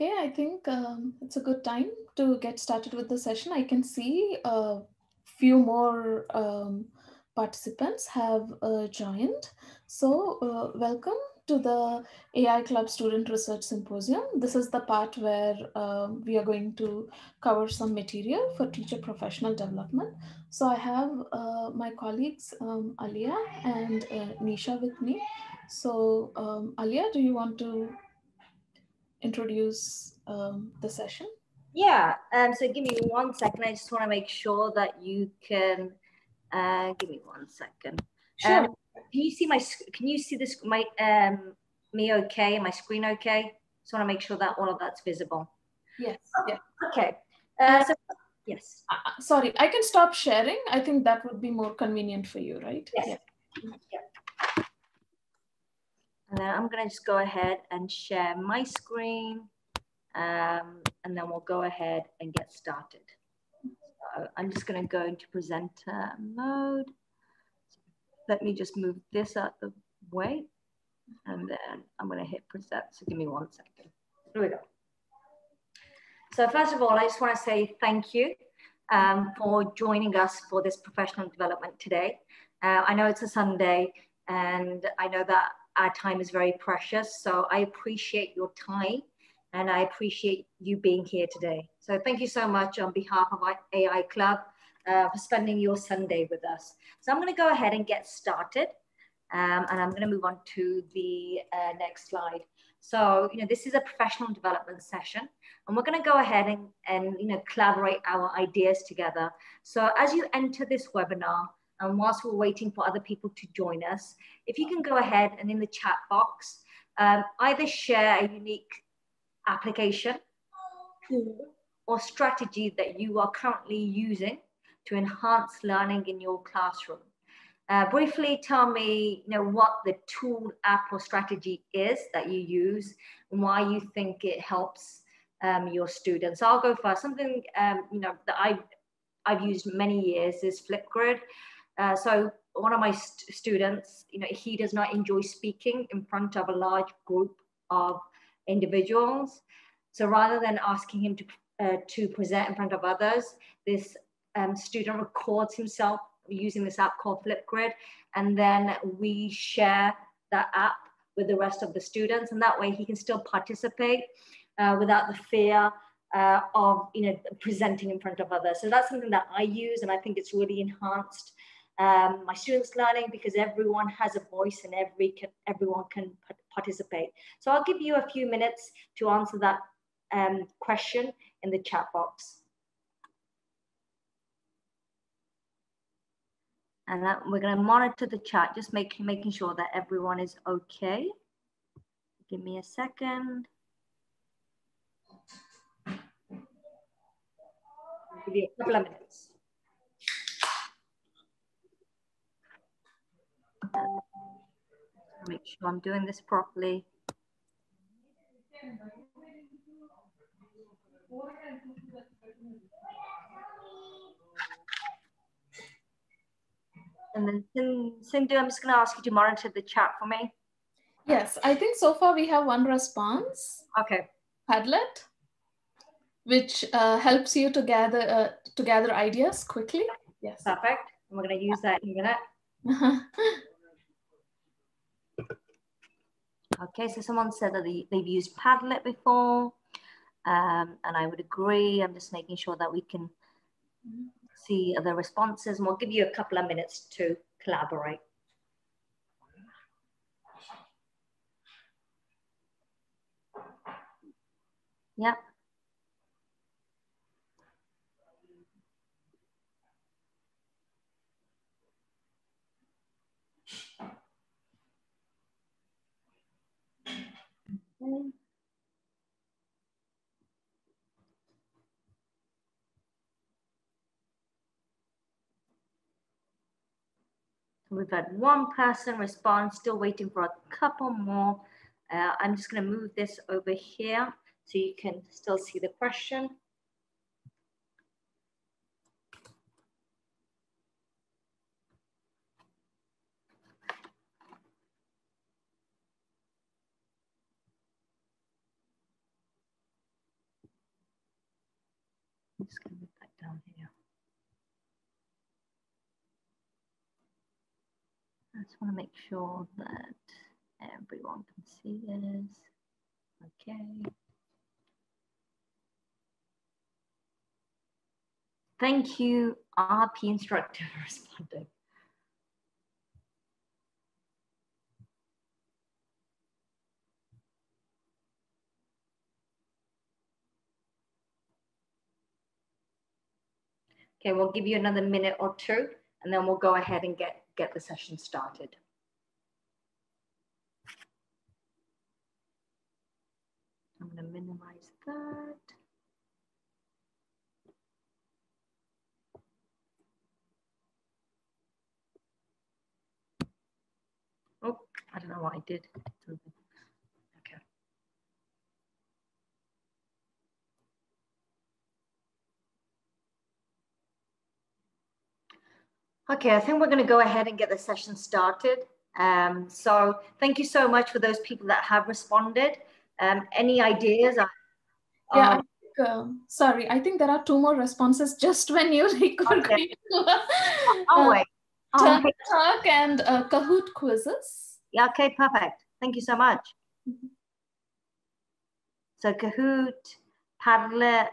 Okay, I think um, it's a good time to get started with the session. I can see a few more um, participants have uh, joined. So, uh, welcome to the AI Club Student Research Symposium. This is the part where uh, we are going to cover some material for teacher professional development. So, I have uh, my colleagues um, Alia and uh, Nisha with me. So, um, Alia, do you want to introduce um, the session? Yeah, um, so give me one second. I just want to make sure that you can, uh, give me one second. Sure. Um, can you see my, can you see this, my, um, me okay, my screen okay? Just want to make sure that all of that's visible. Yes, yeah. Okay, uh, so, yes. Uh, sorry, I can stop sharing. I think that would be more convenient for you, right? Yes. Yeah. Yeah. And then I'm gonna just go ahead and share my screen. Um, and then we'll go ahead and get started. So I'm just gonna go into presenter mode. Let me just move this out the way. And then I'm gonna hit present. So give me one second. Here we go. So first of all, I just wanna say thank you um, for joining us for this professional development today. Uh, I know it's a Sunday and I know that our time is very precious. So I appreciate your time and I appreciate you being here today. So thank you so much on behalf of AI Club uh, for spending your Sunday with us. So I'm going to go ahead and get started. Um, and I'm going to move on to the uh, next slide. So, you know, this is a professional development session, and we're going to go ahead and, and, you know, collaborate our ideas together. So as you enter this webinar, and whilst we're waiting for other people to join us, if you can go ahead and in the chat box, um, either share a unique application, tool, or strategy that you are currently using to enhance learning in your classroom. Uh, briefly tell me you know, what the tool, app, or strategy is that you use and why you think it helps um, your students. I'll go first. Something um, you know that I've, I've used many years is Flipgrid. Uh, so one of my st students, you know, he does not enjoy speaking in front of a large group of individuals. So rather than asking him to, uh, to present in front of others, this um, student records himself using this app called Flipgrid. And then we share that app with the rest of the students. And that way he can still participate uh, without the fear uh, of you know presenting in front of others. So that's something that I use, and I think it's really enhanced um, my students learning because everyone has a voice and every can, everyone can participate. So I'll give you a few minutes to answer that um, question in the chat box. And that, we're going to monitor the chat, just making making sure that everyone is okay. Give me a second. I'll give you a couple of minutes. Make sure I'm doing this properly. And then Sindhu, I'm just going to ask you to monitor the chat for me. Yes, I think so far we have one response. Okay. Padlet, which uh, helps you to gather uh, to gather ideas quickly. Yes. Perfect. And we're going to use that in a minute. Okay, so someone said that they, have used Padlet before, um, and I would agree. I'm just making sure that we can see the responses, and we'll give you a couple of minutes to collaborate. Yeah. Okay. We've had one person respond, still waiting for a couple more. Uh, I'm just gonna move this over here so you can still see the question. just going to move that down here. I just want to make sure that everyone can see this. Okay. Thank you, RP instructor, for responding. Okay, we'll give you another minute or two, and then we'll go ahead and get, get the session started. I'm gonna minimize that. Oh, I don't know what I did. Okay, I think we're going to go ahead and get the session started. Um, so thank you so much for those people that have responded. Um, any ideas? Yeah, Um, I think, uh, sorry, I think there are two more responses just when you like Okay. oh, uh, wait. Oh, okay. Talk and uh, Kahoot quizzes. Yeah, okay, perfect. Thank you so much. Mhm. So Kahoot, Padlet,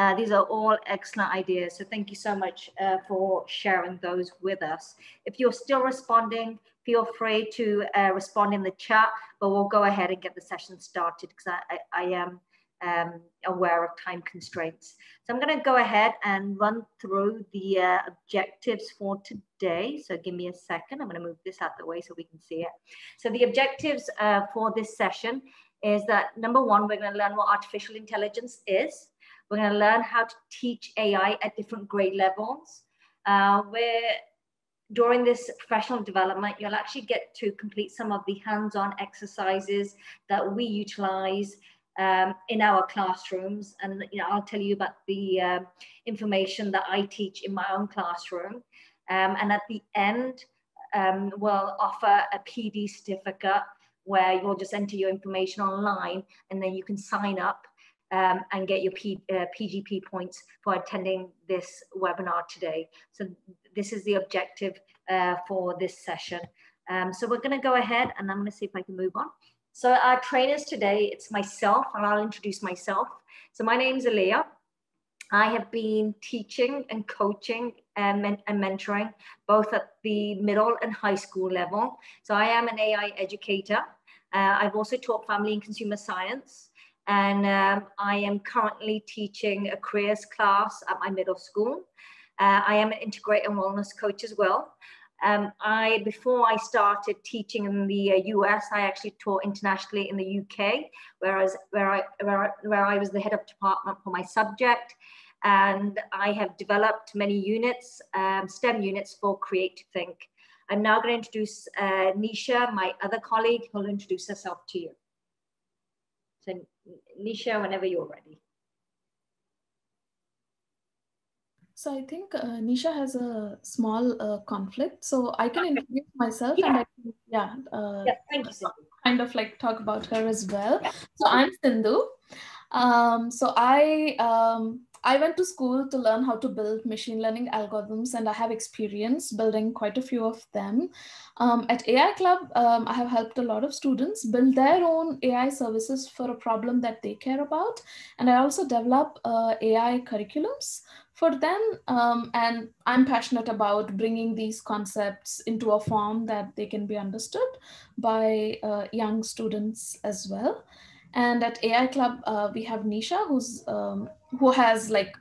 uh, these are all excellent ideas. So thank you so much uh, for sharing those with us. If you're still responding, feel free to uh, respond in the chat, but we'll go ahead and get the session started because I, I, I am um, aware of time constraints. So I'm going to go ahead and run through the uh, objectives for today. So give me a second. I'm going to move this out the way so we can see it. So the objectives uh, for this session is that number one, we're going to learn what artificial intelligence is. We're going to learn how to teach AI at different grade levels. Uh, where during this professional development, you'll actually get to complete some of the hands-on exercises that we utilize um, in our classrooms. And you know, I'll tell you about the uh, information that I teach in my own classroom. Um, and at the end, um, we'll offer a PD certificate where you'll just enter your information online and then you can sign up um, and get your P, uh, PGP points for attending this webinar today. So this is the objective uh, for this session. Um, so we're going to go ahead and I'm going to see if I can move on. So our trainers today, it's myself and I'll introduce myself. So my name is Aliyah. I have been teaching and coaching and, men and mentoring both at the middle and high school level. So I am an AI educator. Uh, I've also taught family and consumer science. And um, I am currently teaching a careers class at my middle school. Uh, I am an integrated wellness coach as well. Um, I before I started teaching in the uh, US, I actually taught internationally in the UK, whereas where I where where I was the head of department for my subject, and I have developed many units, um, STEM units for Create to Think. I'm now going to introduce uh, Nisha, my other colleague, who'll introduce herself to you. So Nisha, whenever you're ready. So I think uh, Nisha has a small uh, conflict, so I can introduce myself Yeah. and I can, yeah, uh, Yeah, thank you, Cindy. kind of like talk about her as well. Yeah. So I'm Sindhu. Um, so I um, I went to school to learn how to build machine learning algorithms, and I have experience building quite a few of them. Um, at AI Club, um, I have helped a lot of students build their own AI services for a problem that they care about, and I also develop uh, AI curriculums for them. Um, and I'm passionate about bringing these concepts into a form that they can be understood by uh, young students as well. And at AI Club, uh, we have Nisha, who's um, who has like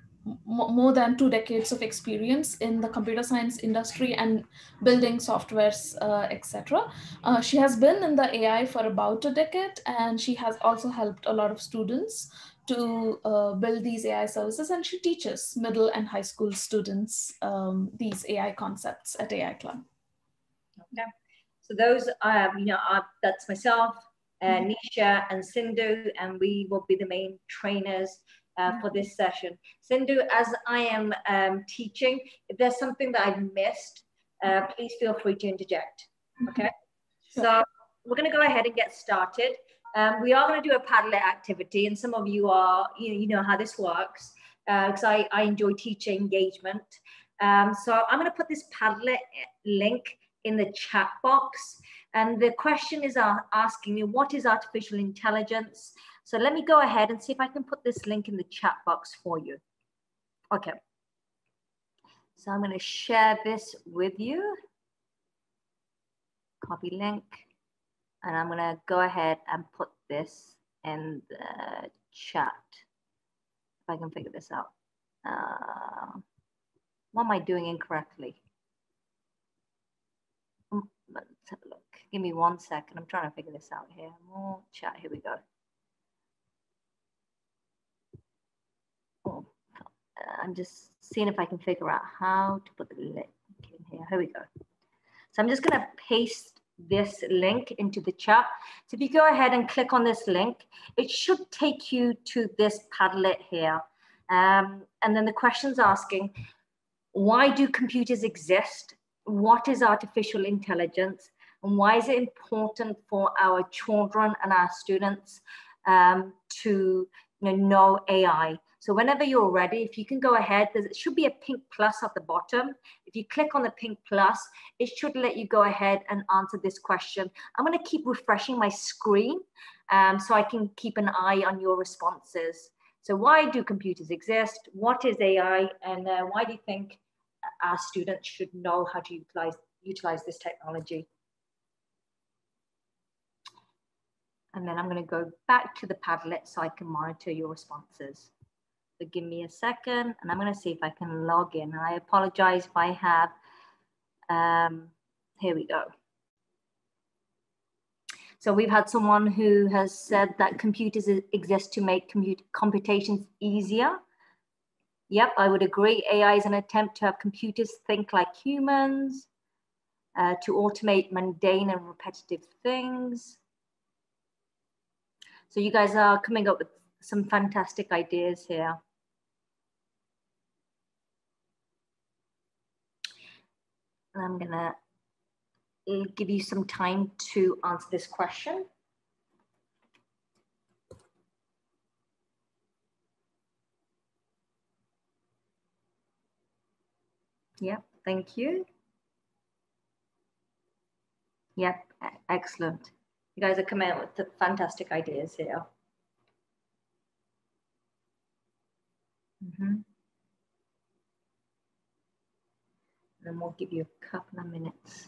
more than two decades of experience in the computer science industry and building softwares, uh, etc. Uh, she has been in the AI for about a decade, and she has also helped a lot of students to uh, build these AI services, and she teaches middle and high school students um, these AI concepts at AI Club. Okay. So those, um, you know, are, that's myself, uh, Mhm. Nisha, and Sindhu, and we will be the main trainers uh, for this session. Sindhu, as I am um, teaching, if there's something that I've missed, uh, please feel free to interject. Okay. Sure. So we're going to go ahead and get started. Um, we are going to do a Padlet activity, and some of you are, you know, you know how this works. because uh, I, I enjoy teacher engagement. Um, so I'm going to put this Padlet link in the chat box. And the question is asking you, what is artificial intelligence? So let me go ahead and see if I can put this link in the chat box for you. Okay. So I'm going to share this with you. Copy link. And I'm going to go ahead and put this in the chat. If I can figure this out. Uh, what am I doing incorrectly? Um, let's have a look. Give me one second. I'm trying to figure this out here. More chat. Here we go. Oh, I'm just seeing if I can figure out how to put the link in here. Here we go. So I'm just going to paste this link into the chat. So if you go ahead and click on this link, it should take you to this Padlet here. Um, and then the question's asking, why do computers exist? What is artificial intelligence? And why is it important for our children and our students um, to you know, know AI? So whenever you're ready, if you can go ahead, there should be a pink plus at the bottom. If you click on the pink plus, it should let you go ahead and answer this question. I'm gonna keep refreshing my screen um, so I can keep an eye on your responses. So why do computers exist? What is AI? And uh, why do you think our students should know how to utilize, utilize this technology? And then I'm gonna go back to the Padlet so I can monitor your responses. So give me a second and I'm gonna see if I can log in. I apologize if I have, um, here we go. So we've had someone who has said that computers exist to make computations easier. Yep, I would agree. AI is an attempt to have computers think like humans, uh, to automate mundane and repetitive things. So you guys are coming up with some fantastic ideas here. I'm gonna give you some time to answer this question. Yep, thank you. Yep, excellent. You guys are coming out with fantastic ideas here. Mm -hmm. Then we'll give you a couple of minutes.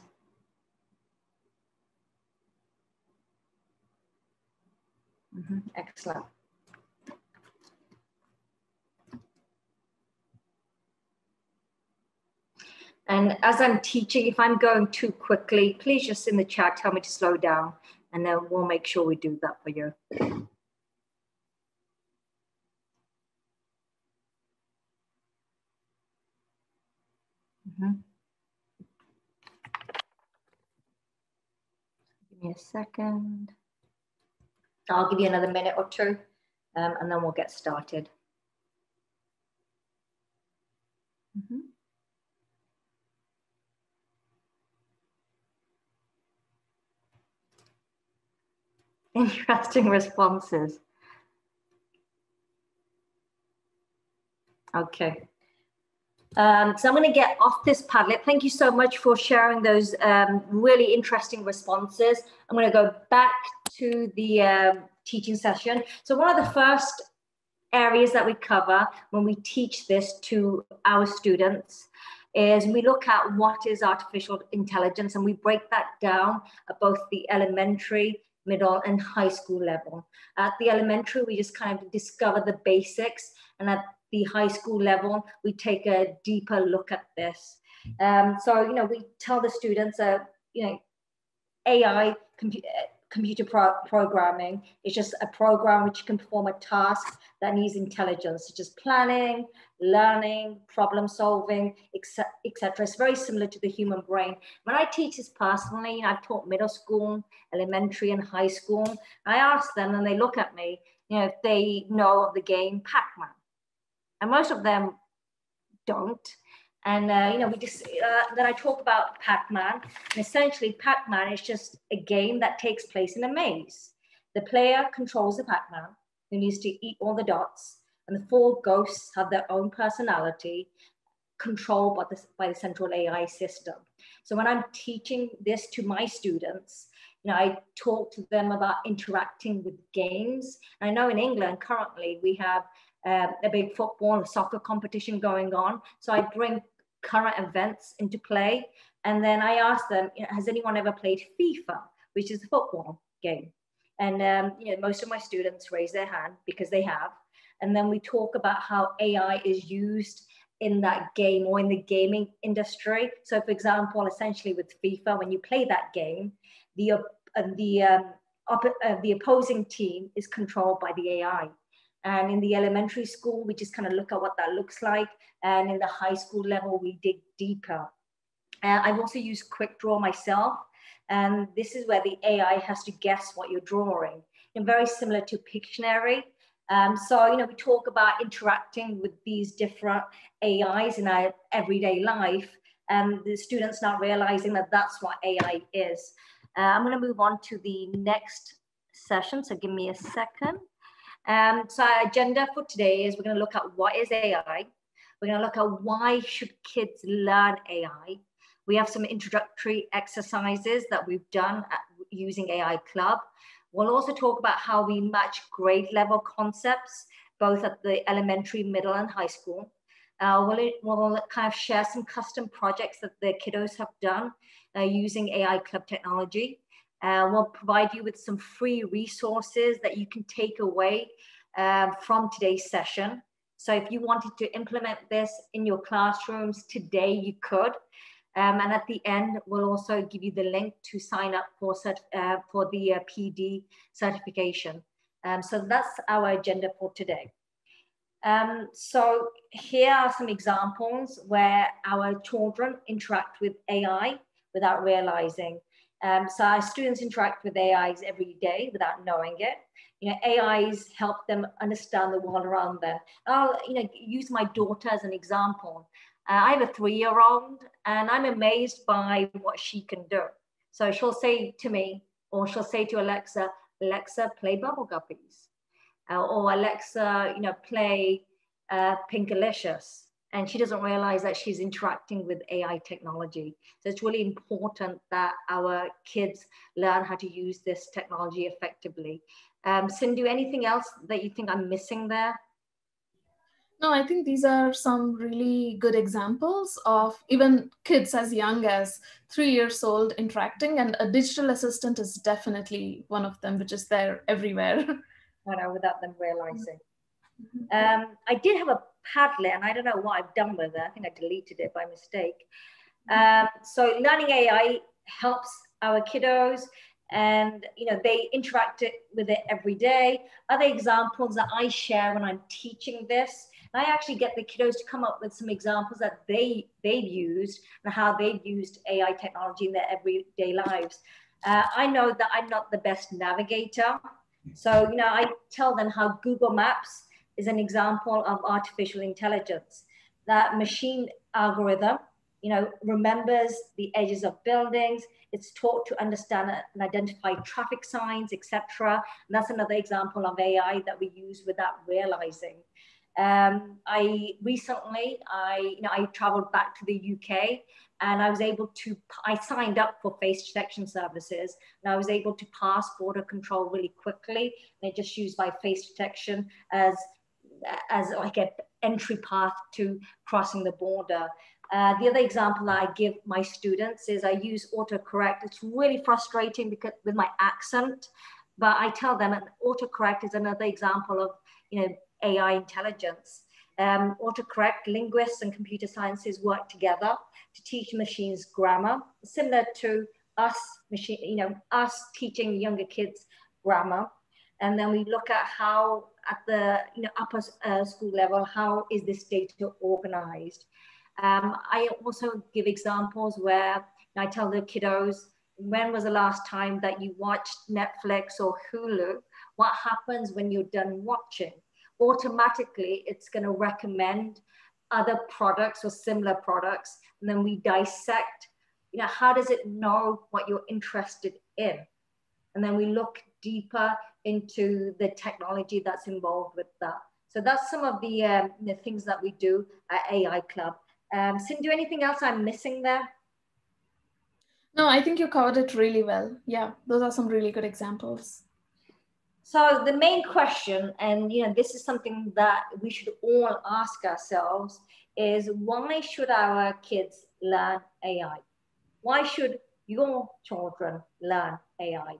Mm -hmm. Excellent. And as I'm teaching, if I'm going too quickly, please just in the chat tell me to slow down and then we'll make sure we do that for you. Mm -hmm. Give me a second. I'll give you another minute or two um, and then we'll get started. Mm -hmm. Interesting responses. Okay. Um, so I'm going to get off this Padlet. Thank you so much for sharing those um, really interesting responses. I'm going to go back to the um, teaching session. So one of the first areas that we cover when we teach this to our students is we look at what is artificial intelligence and we break that down at both the elementary middle and high school level. At the elementary, we just kind of discover the basics. And at the high school level, we take a deeper look at this. Um, so, you know, we tell the students, uh, you know, AI, computer computer pro programming is just a program which can perform a task that needs intelligence, such as planning, learning, problem solving, etc. It's very similar to the human brain. When I teach this personally, you know, I've taught middle school, elementary, and high school. I ask them, and they look at me, you know, if they know of the game Pac-Man, and most of them don't. And uh, you know, we just uh, then I talk about Pac-Man, and essentially Pac-Man is just a game that takes place in a maze. The player controls the Pac-Man, who needs to eat all the dots, And the four ghosts have their own personality controlled by the, by the central AI system. So when I'm teaching this to my students, you know, I talk to them about interacting with games. And I know in England currently we have uh, a big football soccer competition going on. So I bring current events into play. And then I ask them, you know, has anyone ever played FIFA, which is a football game? And um, you know, most of my students raise their hand because they have. And then we talk about how AI is used in that game or in the gaming industry. So, for example, essentially with FIFA, when you play that game, the uh, the um, op- uh, the opposing team is controlled by the AI. And in the elementary school, we just kind of look at what that looks like. And in the high school level, we dig deeper. Uh, I've also used Quick Draw myself. And this is where the AI has to guess what you're drawing. And very similar to Pictionary. Um, so, you know, we talk about interacting with these different AIs in our everyday life. And the students not realizing that that's what AI is. Uh, I'm going to move on to the next session. So give me a second. Um, so our agenda for today is we're going to look at what is AI. We're going to look at why should kids learn AI. We have some introductory exercises that we've done using AI Club. We'll also talk about how we match grade level concepts, both at the elementary, middle, and high school. Uh, we'll, we'll kind of share some custom projects that the kiddos have done uh, using AI Club technology. Uh, we'll provide you with some free resources that you can take away uh, from today's session. So if you wanted to implement this in your classrooms today, you could. Um, and at the end, we'll also give you the link to sign up for, uh, for the uh, PD certification. Um, so that's our agenda for today. Um, so here are some examples where our children interact with AI without realizing. Um, so our students interact with AIs every day without knowing it. You know, AIs help them understand the world around them. I'll, you know, use my daughter as an example. Uh, I have a three-year-old, and I'm amazed by what she can do. So she'll say to me, or she'll say to Alexa, Alexa, play Bubble Guppies. Uh, or Alexa, you know, play uh, Pinkalicious and she doesn't realize that she's interacting with AI technology. So it's really important that our kids learn how to use this technology effectively. Um, Sindhu, anything else that you think I'm missing there? No, I think these are some really good examples of even kids as young as three years old interacting, and a digital assistant is definitely one of them, which is there everywhere. I know, without them realizing. Mm-hmm. Um, I did have a Padlet, and I don't know what I've done with it. I think I deleted it by mistake. Um, so learning AI helps our kiddos and you know they interact with it every day other examples that i share when i'm teaching this i actually get the kiddos to come up with some examples that they they've used and how they've used ai technology in their everyday lives uh, i know that i'm not the best navigator so you know i tell them how google maps is an example of artificial intelligence. That machine algorithm, you know, remembers the edges of buildings. It's taught to understand and identify traffic signs, etc. And that's another example of AI that we use without realizing. Um, I recently, I you know, I traveled back to the UK and I was able to, I signed up for face detection services and I was able to pass border control really quickly. And just used my face detection as as like an entry path to crossing the border. Uh, the other example I give my students is I use autocorrect. It's really frustrating because with my accent, but I tell them that autocorrect is another example of you know AI intelligence. Um, autocorrect linguists and computer sciences work together to teach machines grammar, similar to us machine, you know, us teaching younger kids grammar. And then we look at how at the you know, upper uh, school level, how is this data organized? Um, I also give examples where I tell the kiddos, when was the last time that you watched Netflix or Hulu? What happens when you're done watching? Automatically, it's going to recommend other products or similar products. And then we dissect, you know, how does it know what you're interested in? And then we look deeper into the technology that's involved with that. So that's some of the, um, the things that we do at AI Club. Um, Sindhu, anything else I'm missing there? No, I think you covered it really well. Yeah, those are some really good examples. So the main question, and you know, this is something that we should all ask ourselves, is why should our kids learn AI? Why should your children learn AI?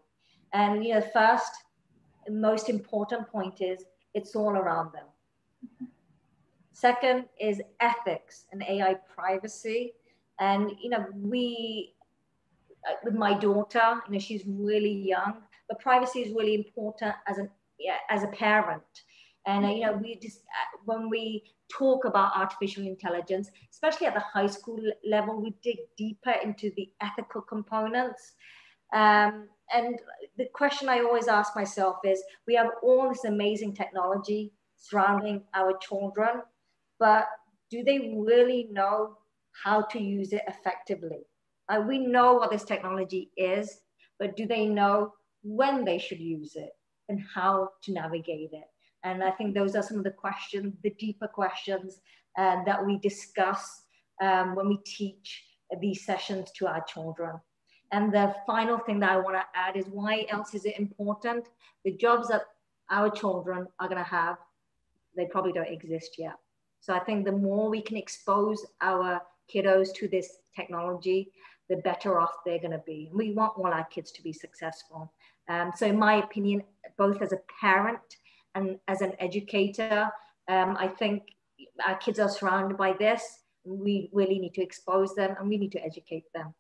And you know, first, most important point is it's all around them. Second is ethics and AI privacy. And you know, we uh, with my daughter, you know, she's really young, but privacy is really important as an yeah, as a parent. And you know, we just uh, when we talk about artificial intelligence, especially at the high school level, we dig deeper into the ethical components. Um, and the question I always ask myself is we have all this amazing technology surrounding our children, but do they really know how to use it effectively? Uh, we know what this technology is, but do they know when they should use it and how to navigate it? And I think those are some of the questions, the deeper questions uh, that we discuss um, when we teach these sessions to our children. And the final thing that I want to add is why else is it important? The jobs that our children are going to have, they probably don't exist yet. So I think the more we can expose our kiddos to this technology, the better off they're going to be. We want all our kids to be successful. Um, so in my opinion, both as a parent and as an educator, um, I think our kids are surrounded by this. We really need to expose them and we need to educate them.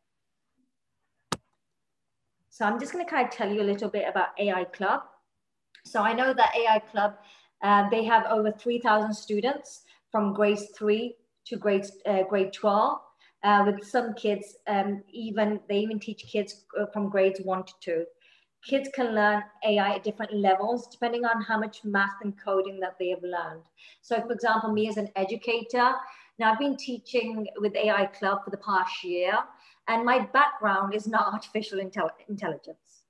So I'm just going to kind of tell you a little bit about AI Club. So I know that AI Club, uh, they have over 3,000 students from grades three to grade, uh, grade 12. Uh, with some kids, um, even they even teach kids uh, from grades one to two. Kids can learn AI at different levels depending on how much math and coding that they have learned. So, for example, me as an educator, now I've been teaching with AI Club for the past year, and my background is not artificial intel- intelligence.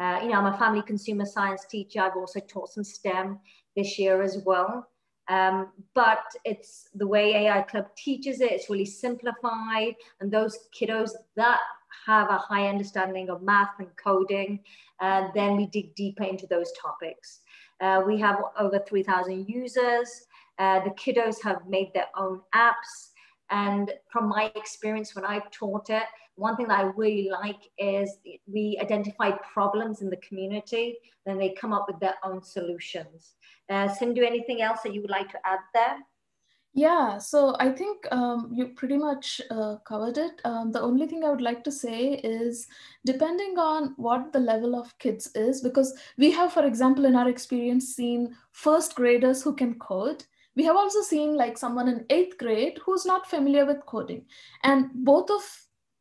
Uh, you know, I'm a family consumer science teacher. I've also taught some STEM this year as well. Um, but it's the way AI Club teaches it, it's really simplified. And those kiddos that have a high understanding of math and coding, uh, then we dig deeper into those topics. Uh, we have over 3,000 users. Uh, the kiddos have made their own apps. And from my experience when I've taught it, one thing that I really like is we identify problems in the community, then they come up with their own solutions. Uh, Sindhu, anything else that you would like to add there? Yeah, so I think um, you pretty much uh, covered it. Um, the only thing I would like to say is depending on what the level of kids is, because we have, for example, in our experience, seen first graders who can code. We have also seen like someone in eighth grade who's not familiar with coding. And both of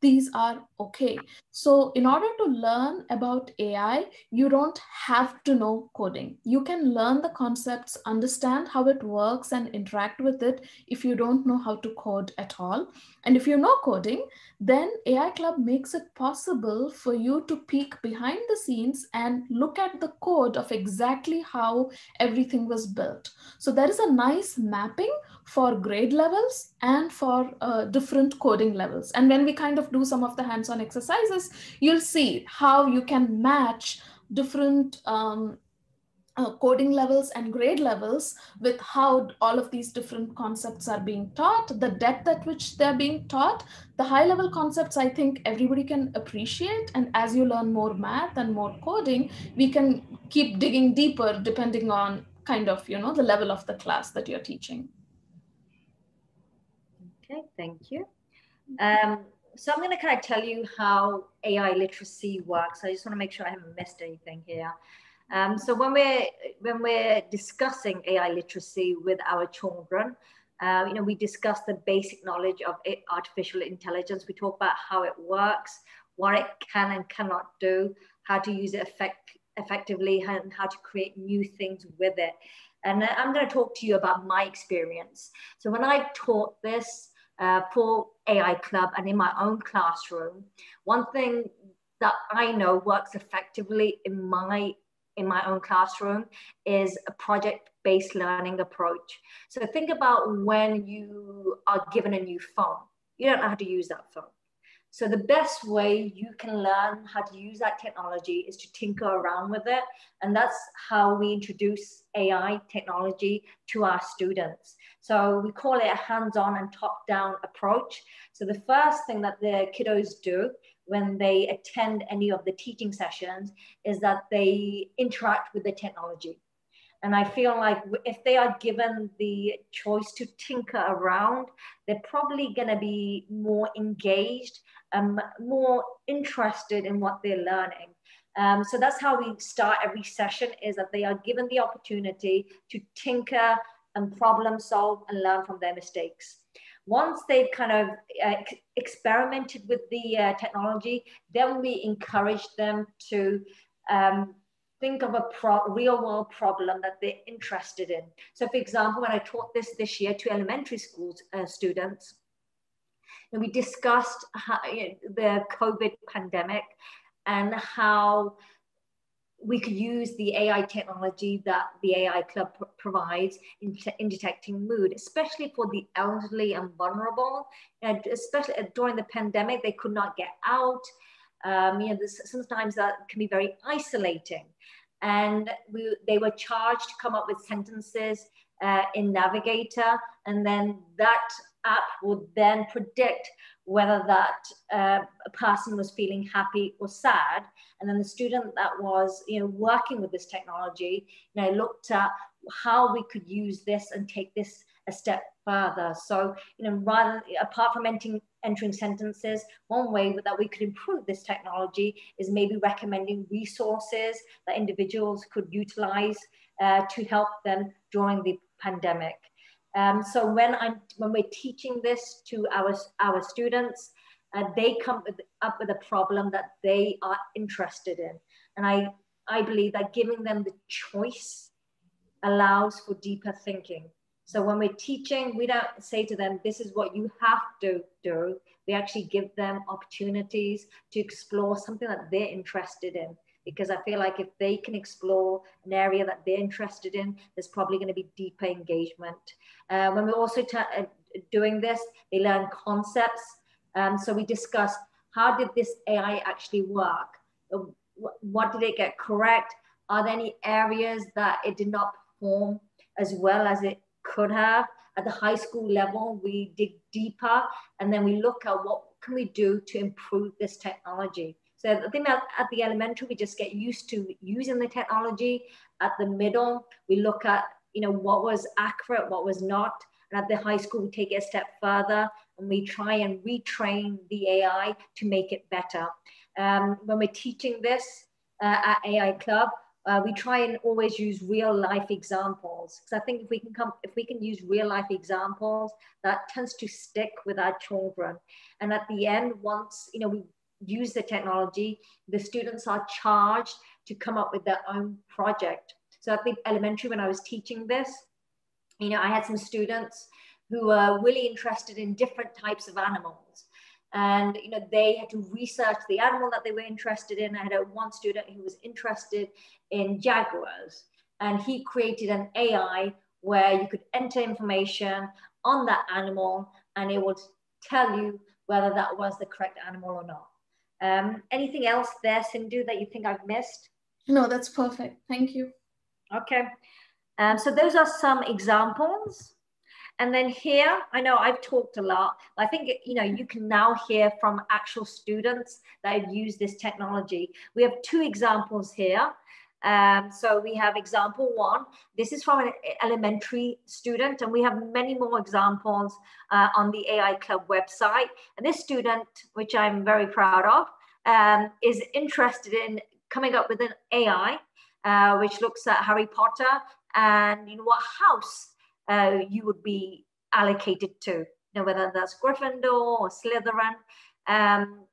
these are okay. So in order to learn about AI, you don't have to know coding. You can learn the concepts, understand how it works and interact with it if you don't know how to code at all. And if you know coding, then AI Club makes it possible for you to peek behind the scenes and look at the code of exactly how everything was built. So there is a nice mapping for grade levels and for uh, different coding levels. And when we kind of do some of the hands-on exercises, you'll see how you can match different um, uh, coding levels and grade levels with how all of these different concepts are being taught, the depth at which they're being taught. The high level concepts, I think everybody can appreciate. And as you learn more math and more coding, we can keep digging deeper depending on kind of, you know, the level of the class that you're teaching. Okay, thank you. Um, so I'm going to kind of tell you how AI literacy works. I just want to make sure I haven't missed anything here. Um, so when we're when we're discussing AI literacy with our children, uh, you know, we discuss the basic knowledge of artificial intelligence. We talk about how it works, what it can and cannot do, how to use it effect, effectively, and how to create new things with it. And I'm going to talk to you about my experience. So when I taught this, uh, for AI Club and in my own classroom, one thing that I know works effectively in my in my own classroom is a project-based learning approach. So think about when you are given a new phone. You don't know how to use that phone. So the best way you can learn how to use that technology is to tinker around with it. And that's how we introduce AI technology to our students. So we call it a hands-on and top-down approach. So the first thing that the kiddos do when they attend any of the teaching sessions is that they interact with the technology. And I feel like if they are given the choice to tinker around, they're probably going to be more engaged, and more interested in what they're learning. Um, so that's how we start every session is that they are given the opportunity to tinker and problem solve and learn from their mistakes. Once they've kind of uh, experimented with the uh, technology, then we encourage them to um, think of a pro- real world problem that they're interested in. So, for example, when I taught this this year to elementary school uh, students, and we discussed how, you know, the COVID pandemic and how we could use the AI technology that the AI Club provides in, in detecting mood, especially for the elderly and vulnerable. And especially during the pandemic, they could not get out. Um, you know, sometimes that can be very isolating. And we, they were charged to come up with sentences uh, in Navigator, and then that app would then predict whether that uh, person was feeling happy or sad. And then the student that was, you know, working with this technology, you know, looked at how we could use this and take this a step further. So, you know, rather apart from entering, entering sentences, one way that we could improve this technology is maybe recommending resources that individuals could utilize uh, to help them during the pandemic. Um, so when I'm when we're teaching this to our our students, uh, they come with, up with a problem that they are interested in, and I I believe that giving them the choice allows for deeper thinking. So when we're teaching, we don't say to them, "This is what you have to do." We actually give them opportunities to explore something that they're interested in because I feel like if they can explore an area that they're interested in, there's probably going to be deeper engagement. Uh, when we're also uh, doing this, they learn concepts. Um, so we discuss how did this AI actually work? Uh, what did it get correct? Are there any areas that it did not perform as well as it could have? At the high school level, we dig deeper and then we look at what can we do to improve this technology. So I think that at the elementary, we just get used to using the technology. At the middle, we look at, you know, what was accurate, what was not. And at the high school, we take it a step further and we try and retrain the AI to make it better. Um, when we're teaching this uh, at AI Club, uh, we try and always use real life examples because I think if we can come, if we can use real life examples, that tends to stick with our children. And at the end, once you know we use the technology, the students are charged to come up with their own project. So at the elementary, when I was teaching this, you know, I had some students who were really interested in different types of animals. And, you know, they had to research the animal that they were interested in. I had a, one student who was interested in jaguars and he created an AI where you could enter information on that animal and it would tell you whether that was the correct animal or not. Um, anything else there, Sindhu, that you think I've missed? No, that's perfect. Thank you. Okay. Um, so those are some examples. And then here, I know I've talked a lot. I think, you know, you can now hear from actual students that have used this technology. We have two examples here. Um, so we have example one. This is from an elementary student, and we have many more examples uh, on the AI Club website. And this student, which I'm very proud of, um, is interested in coming up with an AI uh, which looks at Harry Potter and you know what house uh, you would be allocated to. You know whether that's Gryffindor or Slytherin. Um,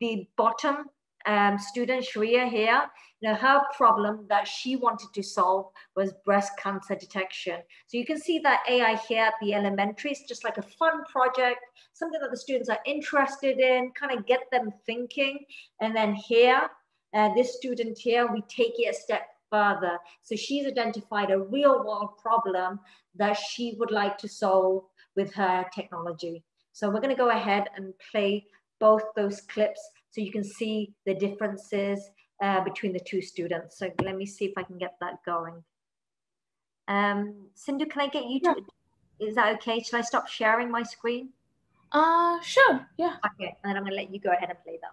the bottom um, student Shreya here, you know, her problem that she wanted to solve was breast cancer detection. So you can see that AI here at the elementary is just like a fun project, something that the students are interested in, kind of get them thinking. And then here, uh, this student here, we take it a step further. So she's identified a real world problem that she would like to solve with her technology. So we're going to go ahead and play both those clips so you can see the differences uh, between the two students. So let me see if I can get that going. Um, Sindhu, can I get you to, yeah. is that okay? Should I stop sharing my screen? Uh, sure, yeah. Okay, and then I'm gonna let you go ahead and play that.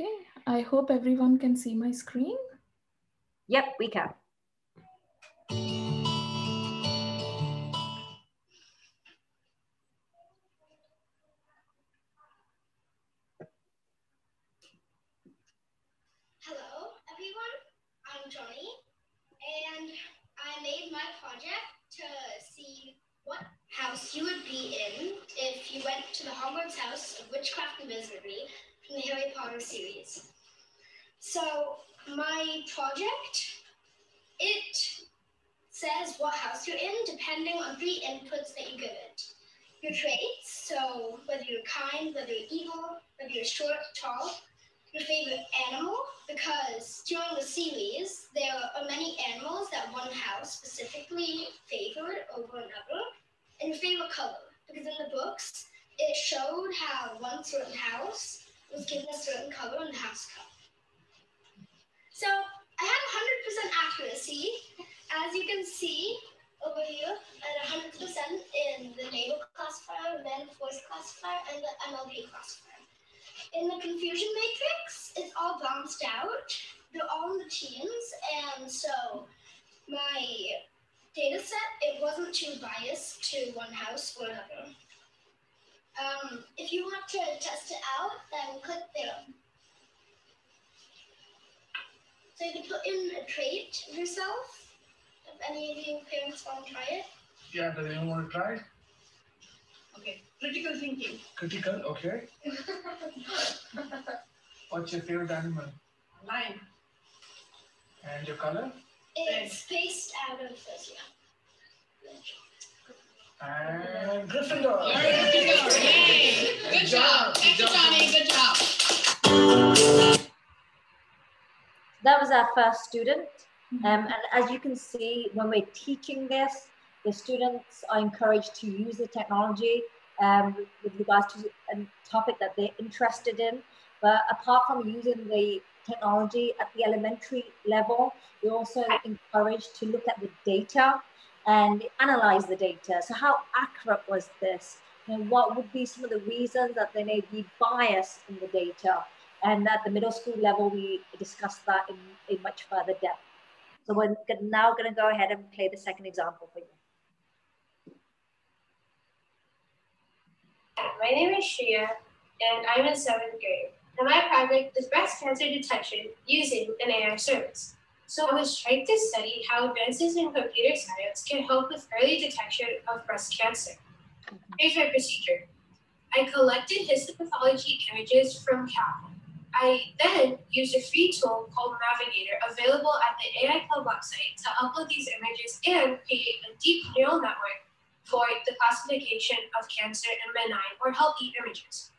Okay, I hope everyone can see my screen. Yep, we can. Hello, everyone. I'm Johnny, and I made my project to see what house you would be in if you went to the Hogwarts house of witchcraft and wizardry from the Harry Potter series. So my project, it says what house you're in depending on three inputs that you give it. Your traits, so whether you're kind, whether you're evil, whether you're short, tall, your favorite animal, because during the series, there are many animals that one house specifically favored over another, and your favorite color, because in the books, it showed how one certain house was given a certain color in the house cup. So I had 100% accuracy, as you can see over here, at 100% in the naval classifier, then force classifier, and the MLP classifier. In the confusion matrix, it's all balanced out. They're all in the teens, and so my data set, it wasn't too biased to one house or another. Um, if you want to test it out, then click there. So you can put in a trait of yourself. If any of you parents want to try it. Yeah, does anyone want to try it? Okay. Critical thinking. Critical, okay. What's your favorite animal? Lion. And your color? It's based out of this, yeah. And Gryffindor. Yay! Good job. Thank you, Johnny. Good job. That was our first student. Um, and as you can see, when we're teaching this, the students are encouraged to use the technology um, with regards to a topic that they're interested in. But apart from using the technology at the elementary level, we're also encouraged to look at the data and analyze the data. So how accurate was this? And what would be some of the reasons that there may be bias in the data? And at the middle school level, we discussed that in, in much further depth. So we're now going to go ahead and play the second example for you. My name is Shreya, and I'm in seventh grade. And my project is breast cancer detection using an AI service. So I was trying to study how advances in computer science can help with early detection of breast cancer. Here's my procedure. I collected histopathology images from Kaggle. I then used a free tool called Navigator available at the AI Club website to upload these images and create a deep neural network for the classification of cancer and benign or healthy images.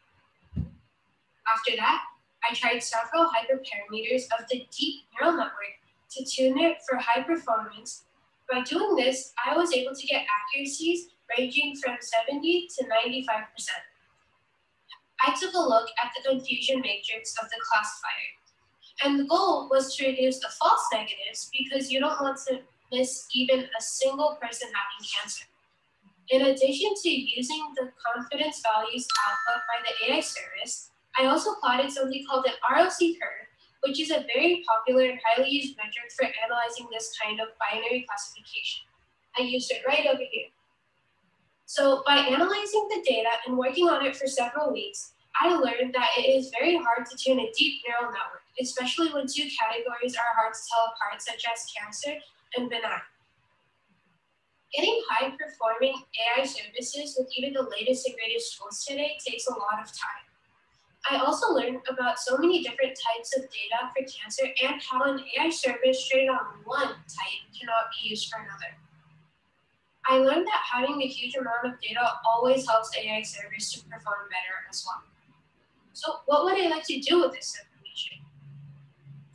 After that, I tried several hyperparameters of the deep neural network to tune it for high performance. By doing this, I was able to get accuracies ranging from 70 to 95%. I took a look at the confusion matrix of the classifier. And the goal was to reduce the false negatives because you don't want to miss even a single person having cancer. In addition to using the confidence values output by the AI service, I also plotted something called an ROC curve which is a very popular and highly used metric for analyzing this kind of binary classification. I used it right over here. So by analyzing the data and working on it for several weeks, I learned that it is very hard to tune a deep neural network, especially when two categories are hard to tell apart, such as cancer and benign. Getting high performing AI services with even the latest and greatest tools today takes a lot of time. I also learned about so many different types of data for cancer and how an AI service trained on one type cannot be used for another. I learned that having a huge amount of data always helps AI service to perform better as well. So what would I like to do with this information?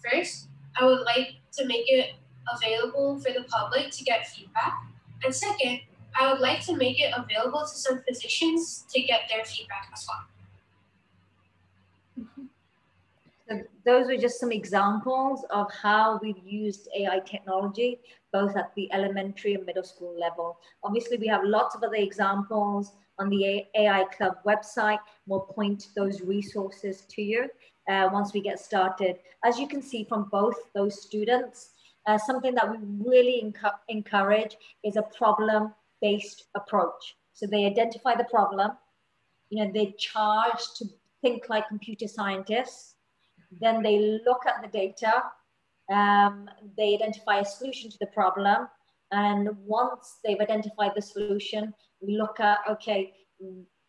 First, I would like to make it available for the public to get feedback. And second, I would like to make it available to some physicians to get their feedback as well. So those are just some examples of how we've used AI technology, both at the elementary and middle school level. Obviously, we have lots of other examples on the AI Club website. We'll point those resources to you uh, once we get started. As you can see from both those students, uh, something that we really encourage is a problem-based approach. So they identify the problem, you know, they're charged to think like computer scientists, then they look at the data, um, they identify a solution to the problem. And once they've identified the solution, we look at, okay,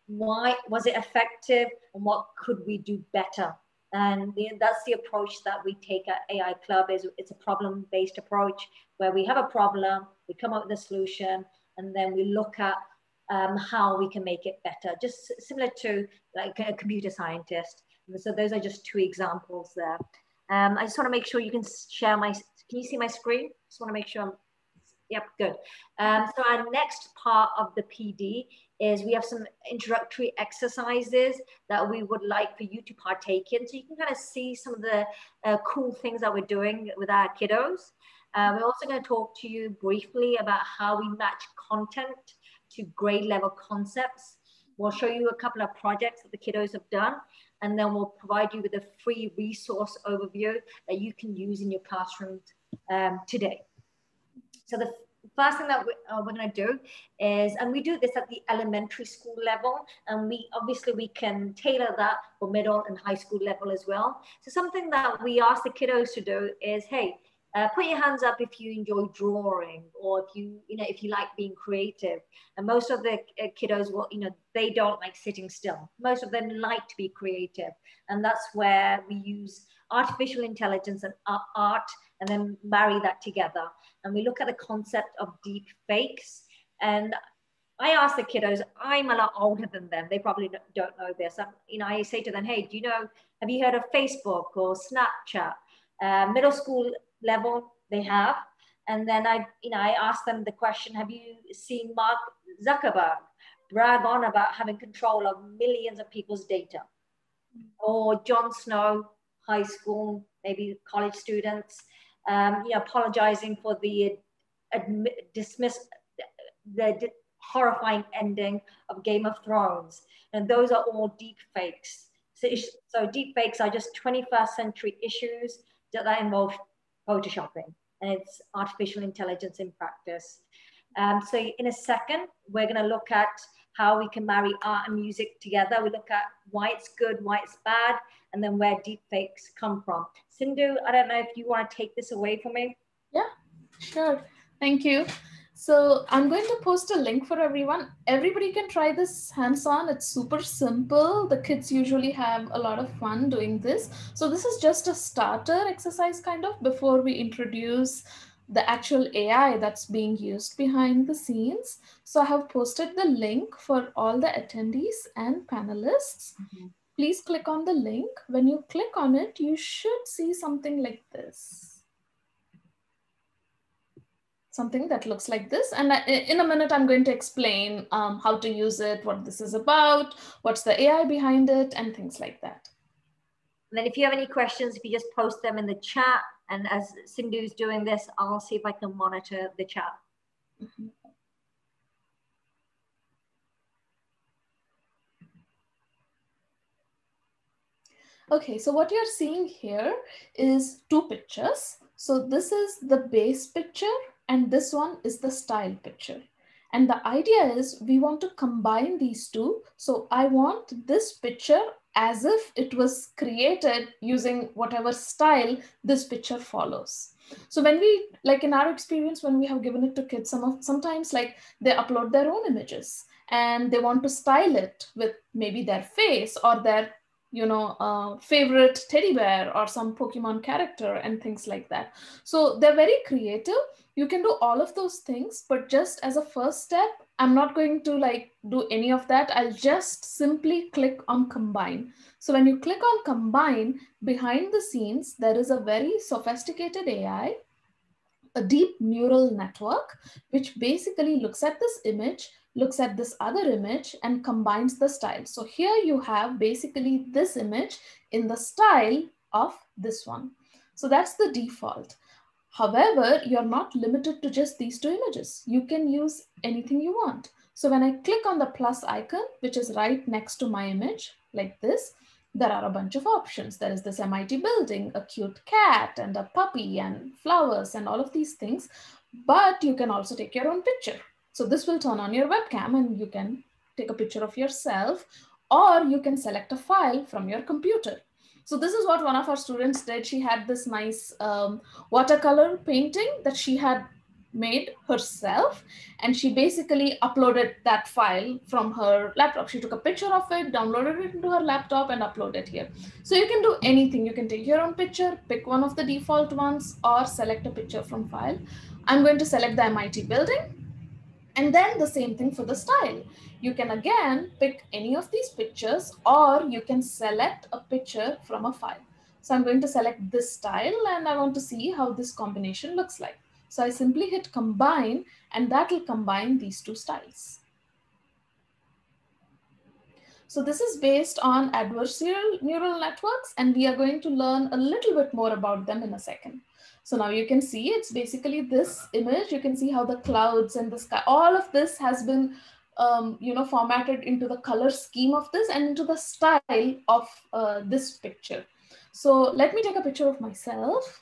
why was it effective and what could we do better? And the, that's the approach that we take at AI Club is it's a problem-based approach where we have a problem, we come up with a solution, and then we look at um, how we can make it better, just similar to like a computer scientist. So those are just two examples there. Um, I just want to make sure you can share my, can you see my screen? Just want to make sure I'm, yep, good. Um, so our next part of the PD is we have some introductory exercises that we would like for you to partake in. So you can kind of see some of the uh, cool things that we're doing with our kiddos. Uh, we're also going to talk to you briefly about how we match content to grade level concepts. We'll show you a couple of projects that the kiddos have done and then we'll provide you with a free resource overview that you can use in your classrooms um, today. So the first thing that we, uh, we're going to do is, and we do this at the elementary school level, and we obviously we can tailor that for middle and high school level as well. So something that we ask the kiddos to do is, hey, uh, put your hands up if you enjoy drawing or if you, you know, if you like being creative. And most of the uh, kiddos will, you know, they don't like sitting still. Most of them like to be creative. And that's where we use artificial intelligence and art and then marry that together. And we look at the concept of deep fakes. And I ask the kiddos, I'm a lot older than them. They probably don't know this. I'm, you know, I say to them, hey, do you know, have you heard of Facebook or Snapchat? Uh, middle school level they have. And then I, you know, I asked them the question, have you seen Mark Zuckerberg brag on about having control of millions of people's data? Or Jon Snow, high school, maybe college students, um, you know, apologizing for the dismiss, the horrifying ending of Game of Thrones. And those are all deep fakes. So, so deep fakes are just 21st century issues that involve photoshopping and it's artificial intelligence in practice. Um, so in a second, we're going to look at how we can marry art and music together. We look at why it's good, why it's bad, and then where deepfakes come from. Sindhu, I don't know if you want to take this away from me. Yeah, sure. Thank you. So I'm going to post a link for everyone. Everybody can try this hands-on. It's super simple. The kids usually have a lot of fun doing this. So this is just a starter exercise kind of before we introduce the actual AI that's being used behind the scenes. So I have posted the link for all the attendees and panelists. Mm -hmm. Please click on the link. When you click on it, you should see something like this something that looks like this. And I, in a minute, I'm going to explain um, how to use it, what this is about, what's the AI behind it, and things like that. And then if you have any questions, if you just post them in the chat, and as Sindhu's doing this, I'll see if I can monitor the chat. Mm -hmm. Okay, so what you're seeing here is two pictures. So this is the base picture and this one is the style picture. And the idea is we want to combine these two. So I want this picture as if it was created using whatever style this picture follows. So when we, like in our experience, when we have given it to kids, some of, sometimes like they upload their own images and they want to style it with maybe their face or their you know, uh, favorite teddy bear or some Pokemon character and things like that. So they're very creative. You can do all of those things, but just as a first step, I'm not going to like do any of that. I'll just simply click on combine. So when you click on combine, behind the scenes, there is a very sophisticated AI, a deep neural network, which basically looks at this image looks at this other image and combines the style. So here you have basically this image in the style of this one. So that's the default. However, you're not limited to just these two images. You can use anything you want. So when I click on the plus icon, which is right next to my image like this, there are a bunch of options. There is this MIT building, a cute cat and a puppy and flowers and all of these things. But you can also take your own picture. So this will turn on your webcam and you can take a picture of yourself or you can select a file from your computer. So this is what one of our students did. She had this nice um, watercolor painting that she had made herself. And she basically uploaded that file from her laptop. She took a picture of it downloaded it into her laptop and uploaded it here. So you can do anything. You can take your own picture pick one of the default ones or select a picture from file. I'm going to select the mit building and then the same thing for the style. You can again pick any of these pictures or you can select a picture from a file. So I'm going to select this style and I want to see how this combination looks like. So I simply hit combine and that will combine these two styles. So this is based on adversarial neural networks and we are going to learn a little bit more about them in a second. So now you can see it's basically this image. You can see how the clouds and the sky, all of this has been, um, you know, formatted into the color scheme of this and into the style of uh, this picture. So let me take a picture of myself.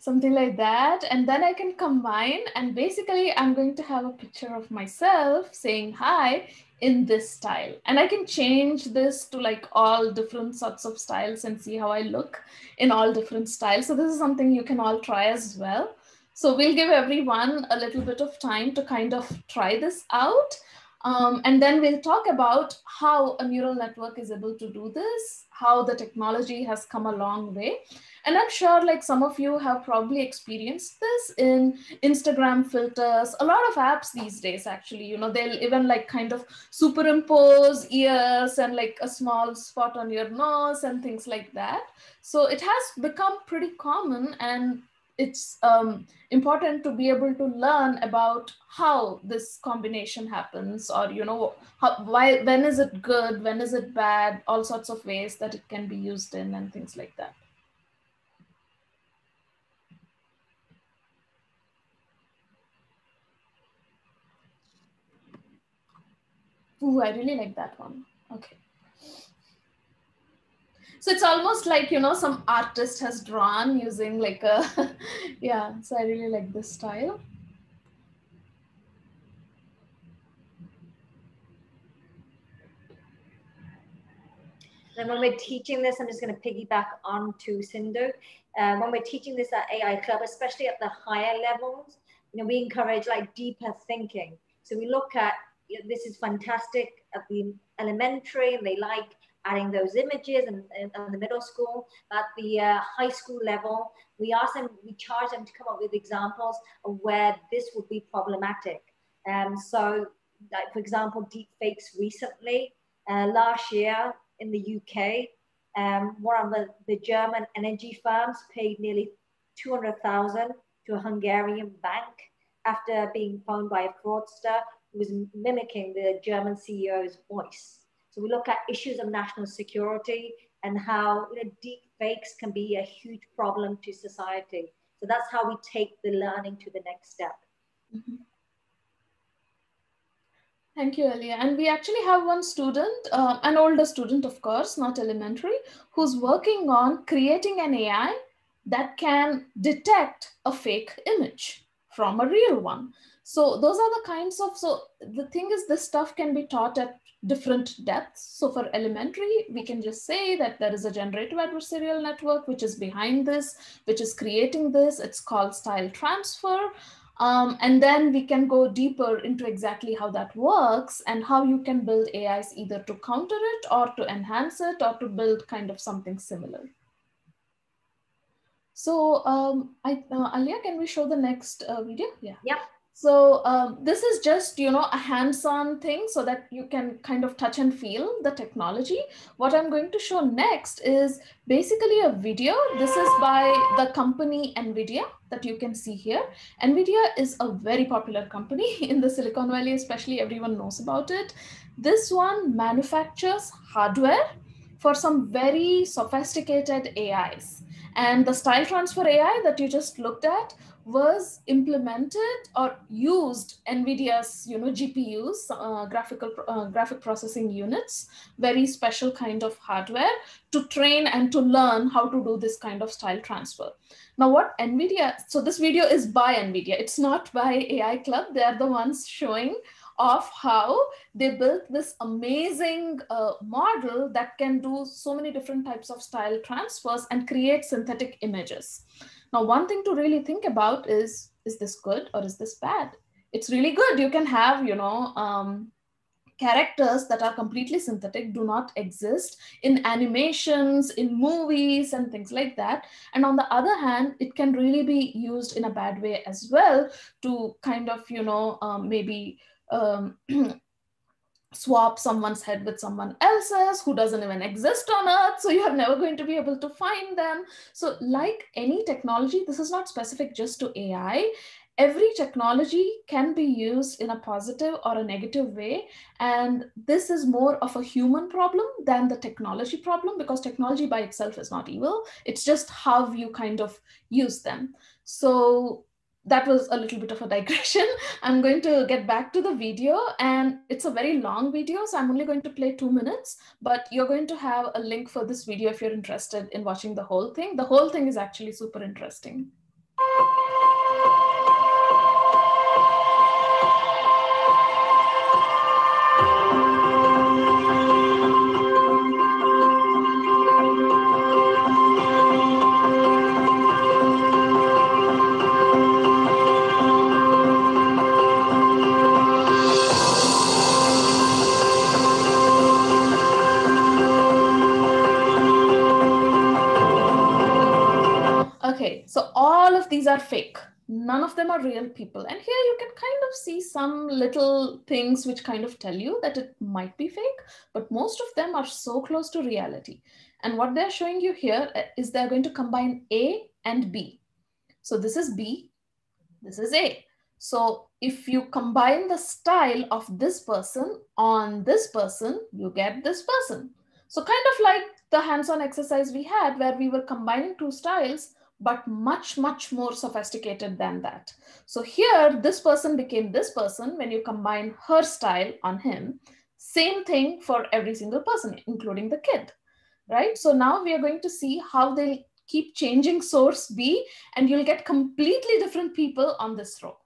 something like that. And then I can combine and basically I'm going to have a picture of myself saying hi in this style. And I can change this to like all different sorts of styles and see how I look in all different styles. So this is something you can all try as well. So we'll give everyone a little bit of time to kind of try this out. Um, and then we'll talk about how a neural network is able to do this, how the technology has come a long way. And I'm sure like some of you have probably experienced this in Instagram filters, a lot of apps these days, actually, you know, they'll even like kind of superimpose ears and like a small spot on your nose and things like that. So it has become pretty common and it's um, important to be able to learn about how this combination happens or you know how, why when is it good when is it bad all sorts of ways that it can be used in and things like that Ooh, I really like that one. Okay. So it's almost like, you know, some artist has drawn using like a, yeah, so I really like this style. And when we're teaching this, I'm just going to piggyback on to Sindhu. Uh, when we're teaching this at AI Club, especially at the higher levels, you know, we encourage like deeper thinking. So we look at you know, this is fantastic at the elementary, and they like adding those images and, in the middle school. but the uh, high school level, we ask them, we charge them to come up with examples of where this would be problematic. Um, so, like for example, deep fakes recently, uh, last year in the UK, um, one of the, the German energy firms paid nearly 200,000 to a Hungarian bank after being phoned by a fraudster who was mimicking the German CEO's voice. So we look at issues of national security and how you know, deep fakes can be a huge problem to society. So that's how we take the learning to the next step. Mm-hmm. Thank you, Elia. And we actually have one student, uh, an older student, of course, not elementary, who's working on creating an AI that can detect a fake image from a real one. So those are the kinds of, so the thing is this stuff can be taught at different depths. So for elementary, we can just say that there is a generative adversarial network, which is behind this, which is creating this. It's called style transfer. Um, and then we can go deeper into exactly how that works and how you can build AIs either to counter it or to enhance it or to build kind of something similar. So um, I, uh, Alia, can we show the next uh, video? Yeah. Yep. So um, this is just, you know, a hands-on thing so that you can kind of touch and feel the technology. What I'm going to show next is basically a video. This is by the company NVIDIA that you can see here. NVIDIA is a very popular company in the Silicon Valley, especially everyone knows about it. This one manufactures hardware for some very sophisticated AIs. And the style transfer AI that you just looked at was implemented or used NVIDIA's you know GPUs, uh, graphical uh, graphic processing units, very special kind of hardware to train and to learn how to do this kind of style transfer. Now, what NVIDIA? So this video is by NVIDIA. It's not by AI Club. They are the ones showing of how they built this amazing uh, model that can do so many different types of style transfers and create synthetic images. Now, one thing to really think about is, is this good or is this bad? It's really good. You can have, you know, um, characters that are completely synthetic do not exist in animations, in movies and things like that. And on the other hand, it can really be used in a bad way as well to kind of, you know, um, maybe um, swap someone's head with someone else's who doesn't even exist on earth so you're never going to be able to find them. So like any technology this is not specific just to ai every technology can be used in a positive or a negative way and this is more of a human problem than the technology problem because technology by itself is not evil. It's just how you kind of use them. So that was a little bit of a digression. I'm going to get back to the video and it's a very long video. So I'm only going to play two minutes, but you're going to have a link for this video if you're interested in watching the whole thing. The whole thing is actually super interesting. Okay, so all of these are fake. None of them are real people. And here you can kind of see some little things which kind of tell you that it might be fake, but most of them are so close to reality. And what they're showing you here uh, they're going to combine A and B. So this is B, this is A. So if you combine the style of this person on this person, you get this person. So kind of like the hands-on exercise we had where we were combining two styles, but much, much more sophisticated than that. So here, this person became this person when you combine her style on him. Same thing for every single person, including the kid, right? So now we are going to see how they keep changing source B and you'll get completely different people on this row.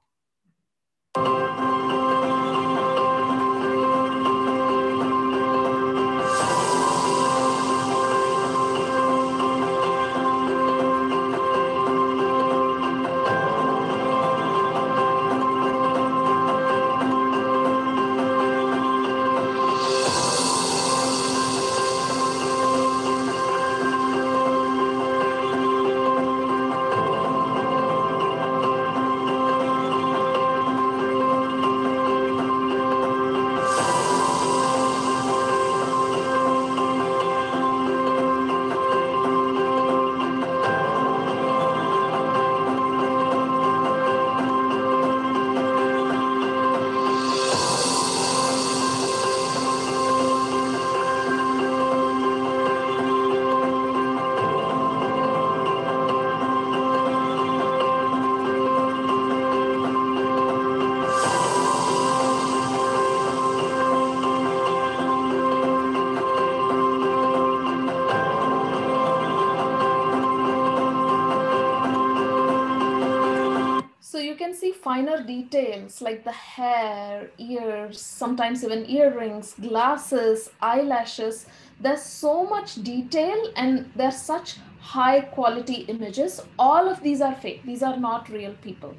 Details like the hair, ears, sometimes even earrings, glasses, eyelashes. There's so much detail and they're such high quality images. All of these are fake. These are not real people.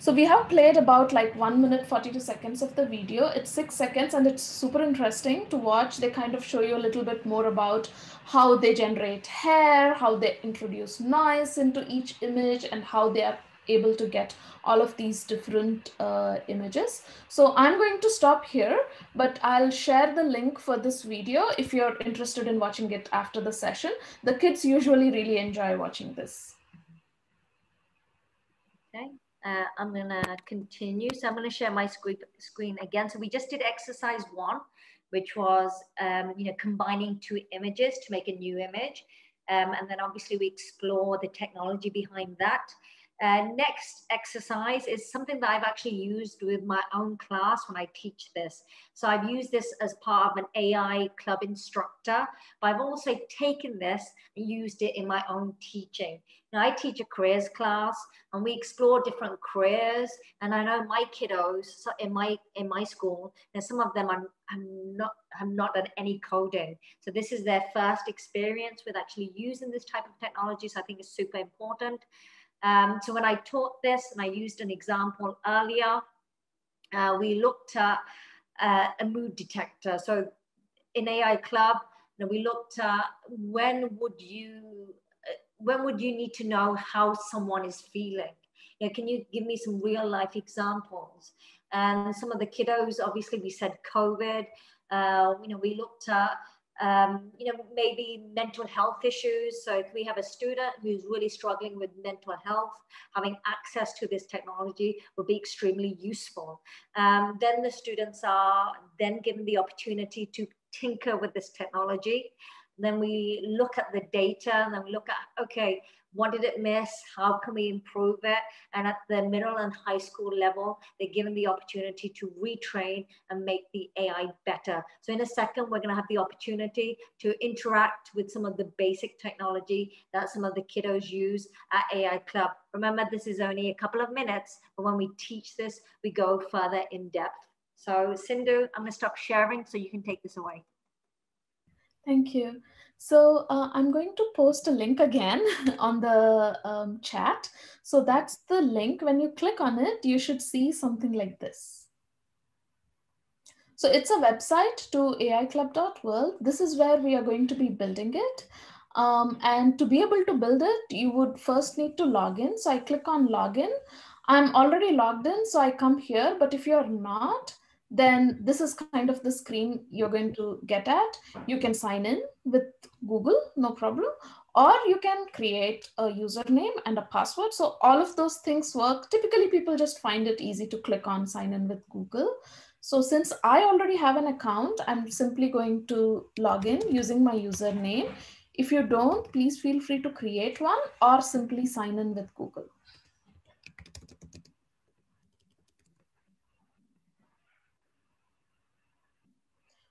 So we have played about like one minute, 42 seconds of the video. It's six seconds and it's super interesting to watch. They kind of show you a little bit more about how they generate hair, how they introduce noise into each image and how they are able to get all of these different uh, images. So I'm going to stop here, but I'll share the link for this video if you're interested in watching it after the session. The kids usually really enjoy watching this. Okay, uh, I'm gonna continue. So I'm gonna share my screen, again. So we just did exercise one, which was, um, you know, combining two images to make a new image. Um, and then obviously we explore the technology behind that. Uh, next exercise is something that I've actually used with my own class when I teach this. So I've used this as part of an AI club instructor, but I've also taken this and used it in my own teaching. Now I teach a careers class and we explore different careers. And I know my kiddos so in my in my school, and some of them are, are not have not done any coding. So this is their first experience with actually using this type of technology. So I think it's super important. Um, so when I taught this, and I used an example earlier, uh, we looked at uh, a mood detector. So in AI Club, you know, we looked at when would you uh, when would you need to know how someone is feeling? You know, can you give me some real life examples? And some of the kiddos, obviously, we said COVID. Uh, you know, we looked at um, you know, maybe mental health issues. So if we have a student who's really struggling with mental health, having access to this technology will be extremely useful. Um, then the students are then given the opportunity to tinker with this technology. Then we look at the data and then we look at, okay, what did it miss? How can we improve it? And at the middle and high school level, they're given the opportunity to retrain and make the AI better. So in a second, we're going to have the opportunity to interact with some of the basic technology that some of the kiddos use at AI Club. Remember, this is only a couple of minutes, but when we teach this, we go further in depth. So Sindhu, I'm going to stop sharing so you can take this away. Thank you. So uh, I'm going to post a link again on the um, chat. So that's the link. When you click on it, you should see something like this. So it's a website to aiclub.world. This is where we are going to be building it. Um, and to be able to build it, you would first need to log in. So I click on login. I'm already logged in, so I come here. But if you're not, then this is kind of the screen you're going to get at. You can sign in with Google, no problem, or you can create a username and a password. So all of those things work. Typically people just find it easy to click on sign in with Google. So since I already have an account, I'm simply going to log in using my username. If you don't, please feel free to create one or simply sign in with Google.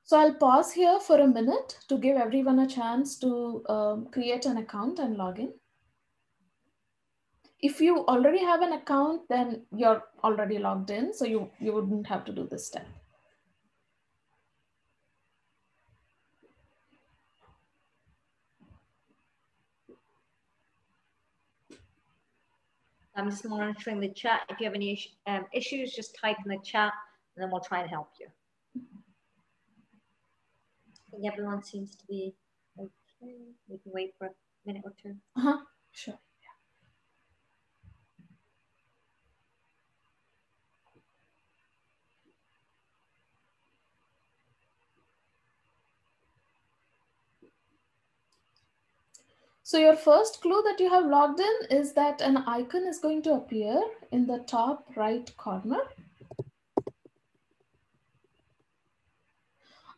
So I'll pause here for a minute to give everyone a chance to um, create an account and log in. If you already have an account, then you're already logged in, so you, you wouldn't have to do this step. I'm just monitoring the chat. If you have any um, issues, just type in the chat and then we'll try and help you think everyone seems to be okay. We can wait for a minute or two. Uh-huh. Sure. So your first clue that you have logged in is that an icon is going to appear in the top right corner.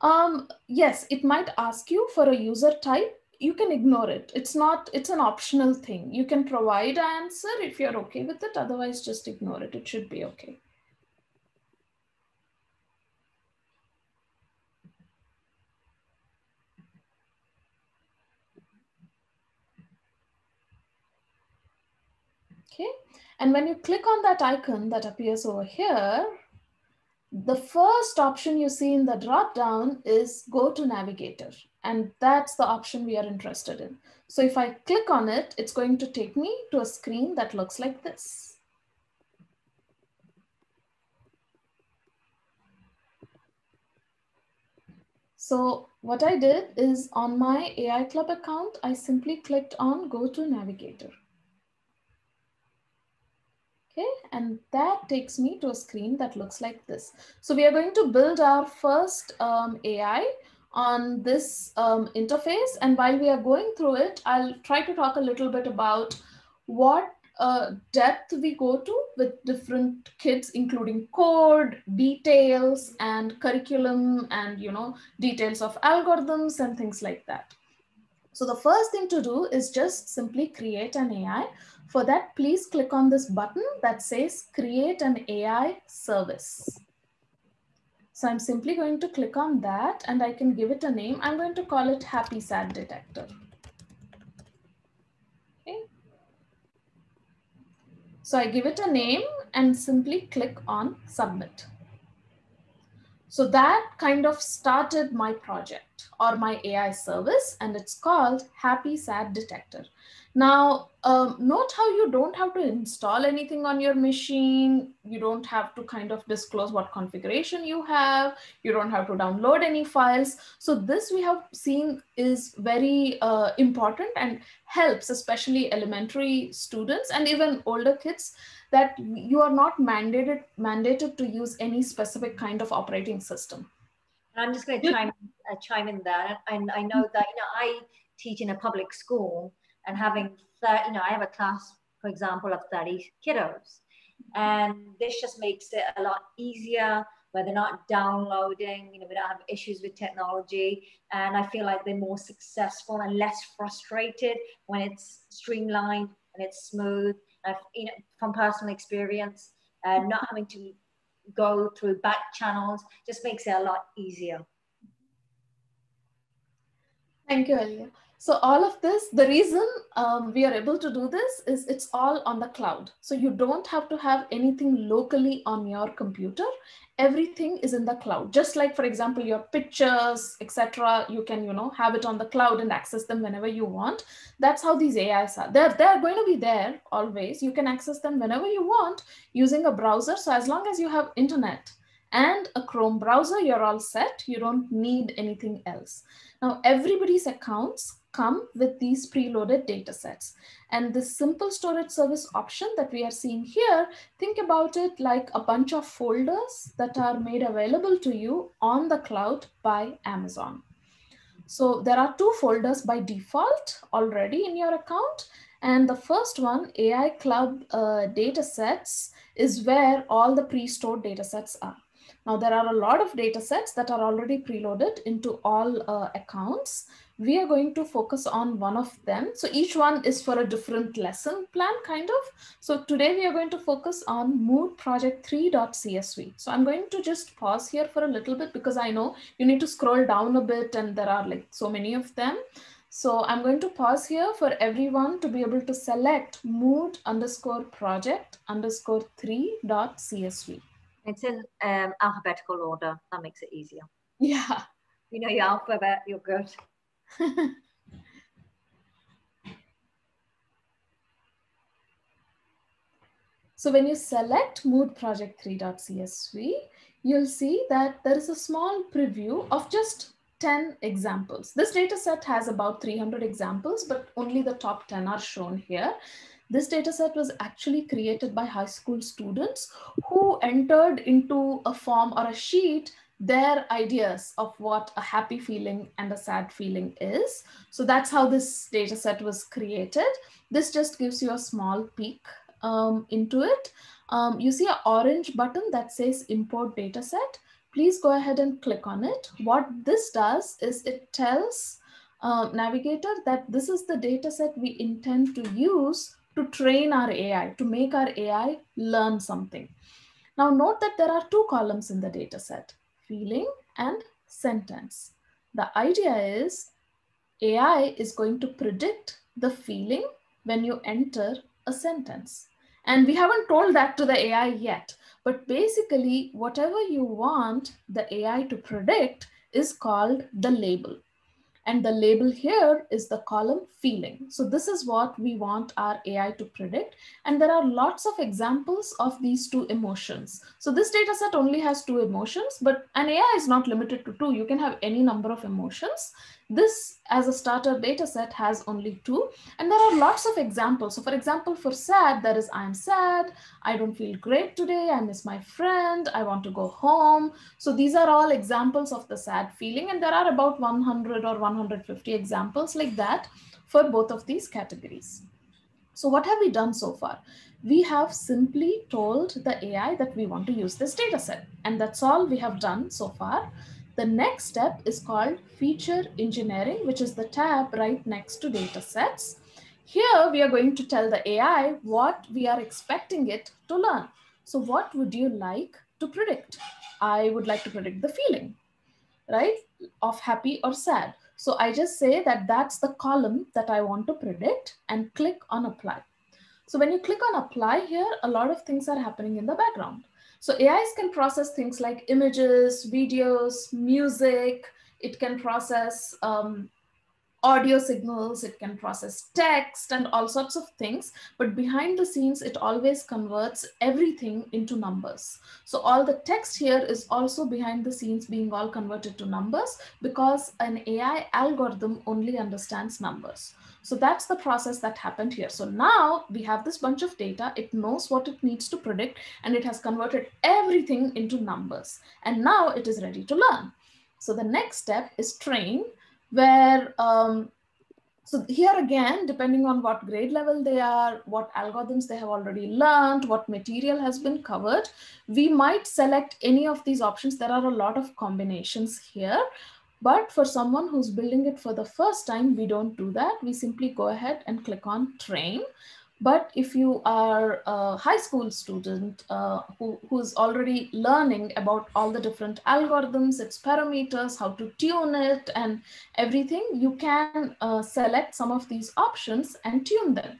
Um, yes, it might ask you for a user type. You can ignore it. It's not, it's an optional thing. You can provide an answer if you're okay with it. Otherwise, just ignore it. It should be okay. Okay, and when you click on that icon that appears over here, the first option you see in the dropdown is go to navigator. And that's the option we are interested in. So if I click on it, it's going to take me to a screen that looks like this. So what I did is on my AI Club account, I simply clicked on go to navigator. Okay, and that takes me to a screen that looks like this. So we are going to build our first um, AI on this um, interface. And while we are going through it, I'll try to talk a little bit about what uh, depth we go to with different kids, including code, details, and curriculum, and you know details of algorithms and things like that. So the first thing to do is just simply create an AI. For that, please click on this button that says create an AI service. So I'm simply going to click on that and I can give it a name. I'm going to call it Happy Sad Detector. Okay. So I give it a name and simply click on submit. So that kind of started my project or my AI service and it's called Happy Sad Detector. Now, um, note how you don't have to install anything on your machine. You don't have to kind of disclose what configuration you have. You don't have to download any files. So this we have seen is very uh, important and helps especially elementary students and even older kids that you are not mandated mandated to use any specific kind of operating system. I'm just going to chime, uh, chime in there. And I know that, you know, I teach in a public school and having, you know, I have a class, for example, of 30 kiddos. And this just makes it a lot easier where they're not downloading, you know, we don't have issues with technology. And I feel like they're more successful and less frustrated when it's streamlined and it's smooth. I've, you know, from personal experience, uh, not having to go through back channels just makes it a lot easier. Thank you, Alia. So all of this, the reason um, we are able to do this is it's all on the cloud. So you don't have to have anything locally on your computer. Everything is in the cloud. Just like, for example, your pictures, etc. You can, you know, have it on the cloud and access them whenever you want. That's how these AIs are. They're, they're going to be there always. You can access them whenever you want using a browser. So as long as you have internet and a Chrome browser, you're all set. You don't need anything else. Now, everybody's accounts come with these preloaded data sets. And this simple storage service option that we are seeing here, think about it like a bunch of folders that are made available to you on the cloud by Amazon. So there are two folders by default already in your account. And the first one, AI Club uh, datasets, is where all the pre-stored datasets are. Now there are a lot of datasets that are already preloaded into all uh, accounts we are going to focus on one of them. So each one is for a different lesson plan kind of. So today we are going to focus on mood project 3.csv. So I'm going to just pause here for a little bit because I know you need to scroll down a bit and there are like so many of them. So I'm going to pause here for everyone to be able to select mood underscore project underscore 3.csv. It's in um, alphabetical order. That makes it easier. Yeah. You know your alphabet, you're good. so when you select mood project 3.csv, you'll see that there is a small preview of just 10 examples. This data set has about 300 examples, but only the top 10 are shown here. This data set was actually created by high school students who entered into a form or a sheet their ideas of what a happy feeling and a sad feeling is. So that's how this data set was created. This just gives you a small peek um, into it. Um, you see an orange button that says import data set. Please go ahead and click on it. What this does is it tells uh, Navigator that this is the data set we intend to use to train our AI, to make our AI learn something. Now note that there are two columns in the data set feeling and sentence. The idea is AI is going to predict the feeling when you enter a sentence. And we haven't told that to the AI yet, but basically whatever you want the AI to predict is called the label. And the label here is the column feeling. So this is what we want our AI to predict. And there are lots of examples of these two emotions. So this data set only has two emotions, but an AI is not limited to two. You can have any number of emotions. This as a starter data set has only two. And there are lots of examples. So for example, for sad, there is I'm sad, I don't feel great today, I miss my friend, I want to go home. So these are all examples of the sad feeling. And there are about 100 or 150 examples like that for both of these categories. So what have we done so far? We have simply told the AI that we want to use this data set. And that's all we have done so far. The next step is called feature engineering, which is the tab right next to data sets. Here we are going to tell the AI what we are expecting it to learn. So what would you like to predict? I would like to predict the feeling, right? Of happy or sad. So I just say that that's the column that I want to predict and click on apply. So when you click on apply here, a lot of things are happening in the background. So AIs can process things like images, videos, music. It can process um, audio signals, it can process text and all sorts of things. But behind the scenes, it always converts everything into numbers. So all the text here is also behind the scenes being all converted to numbers because an AI algorithm only understands numbers. So that's the process that happened here. So now we have this bunch of data. It knows what it needs to predict and it has converted everything into numbers. And now it is ready to learn. So the next step is train where, um, so here again, depending on what grade level they are, what algorithms they have already learned, what material has been covered, we might select any of these options. There are a lot of combinations here. But for someone who's building it for the first time, we don't do that. We simply go ahead and click on train. But if you are a high school student uh, who, who's already learning about all the different algorithms, its parameters, how to tune it and everything, you can uh, select some of these options and tune them.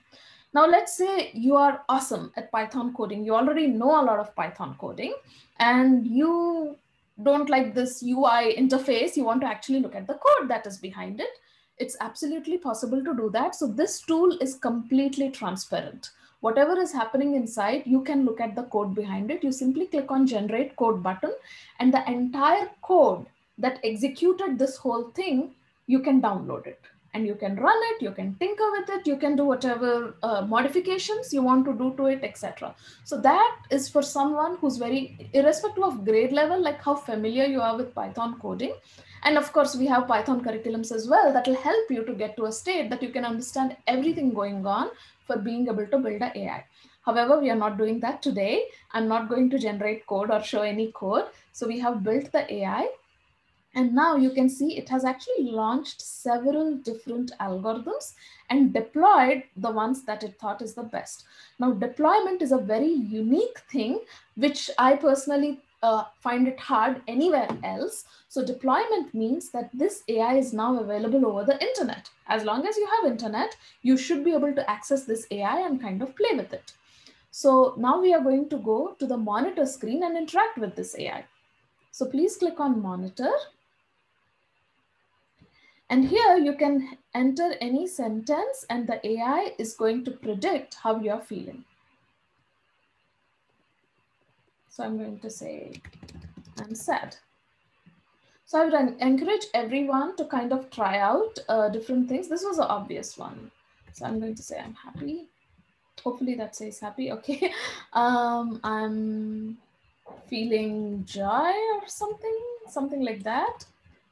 Now, let's say you are awesome at Python coding. You already know a lot of Python coding and you don't like this UI interface, you want to actually look at the code that is behind it, it's absolutely possible to do that. So this tool is completely transparent. Whatever is happening inside, you can look at the code behind it. You simply click on generate code button and the entire code that executed this whole thing, you can download it and you can run it, you can tinker with it, you can do whatever uh, modifications you want to do to it, etc. So that is for someone who's very, irrespective of grade level, like how familiar you are with Python coding. And of course, we have Python curriculums as well that will help you to get to a state that you can understand everything going on for being able to build an AI. However, we are not doing that today. I'm not going to generate code or show any code. So we have built the AI and now you can see it has actually launched several different algorithms and deployed the ones that it thought is the best. Now, deployment is a very unique thing, which I personally uh, find it hard anywhere else. So deployment means that this AI is now available over the internet. As long as you have internet, you should be able to access this AI and kind of play with it. So now we are going to go to the monitor screen and interact with this AI. So please click on monitor and here you can enter any sentence and the AI is going to predict how you're feeling. So I'm going to say, I'm sad. So I would encourage everyone to kind of try out uh, different things. This was an obvious one. So I'm going to say I'm happy. Hopefully that says happy, okay. Um, I'm feeling joy or something, something like that.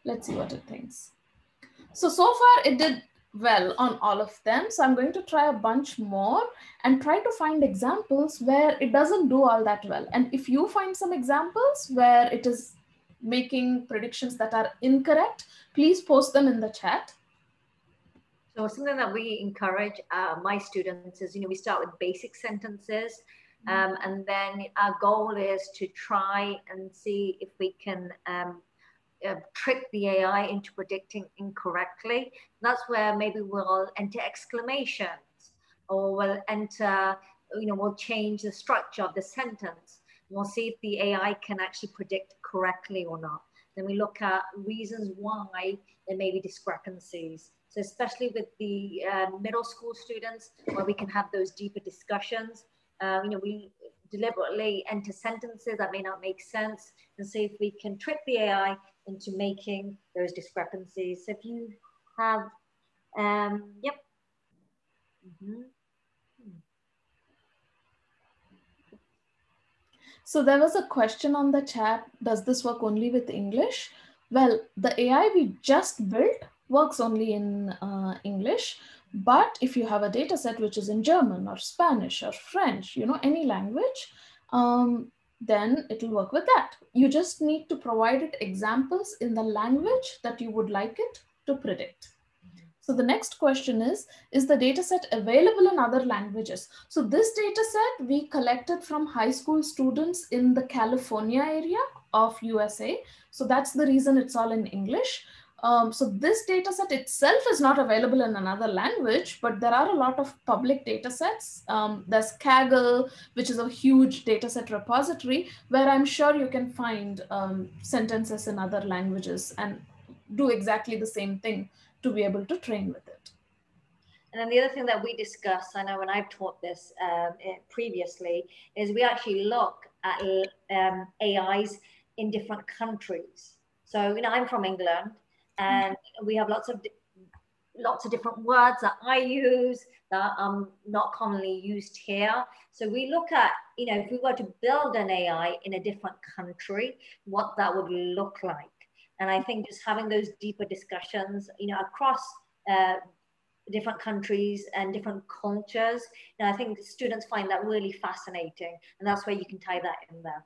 Let's see what it thinks. So, so far it did well on all of them. So I'm going to try a bunch more and try to find examples where it doesn't do all that well. And if you find some examples where it is making predictions that are incorrect, please post them in the chat. So something that we encourage uh, my students is, you know, we start with basic sentences mm-hmm. um, and then our goal is to try and see if we can um, uh, trick the AI into predicting incorrectly. That's where maybe we'll enter exclamations or we'll enter, you know, we'll change the structure of the sentence. We'll see if the AI can actually predict correctly or not. then we look at reasons why there may be discrepancies. So especially with the uh, middle school students, where we can have those deeper discussions. Uh, you know, we deliberately enter sentences that may not make sense and see if we can trick the AI into making those discrepancies. So if you have, um, yep. Mm -hmm. So there was a question on the chat, does this work only with English? Well, the AI we just built works only in uh, English, but if you have a data set which is in German or Spanish or French, you know, any language, um, then it'll work with that. You just need to provide it examples in the language that you would like it to predict. So the next question is, is the data set available in other languages? So this data set we collected from high school students in the California area of USA. So that's the reason it's all in English. Um, so this dataset itself is not available in another language, but there are a lot of public datasets. Um, there's Kaggle, which is a huge dataset repository, where I'm sure you can find um, sentences in other languages and do exactly the same thing to be able to train with it. And then the other thing that we discuss, I know when I've taught this um, eh, previously, is we actually look at um, AIs in different countries. So, you know, I'm from England and we have lots of lots of different words that I use that are not commonly used here. So we look at, you know, if we were to build an AI in a different country, what that would look like. And I think just having those deeper discussions, you know, across uh, different countries and different cultures, and I think students find that really fascinating. And that's where you can tie that in there.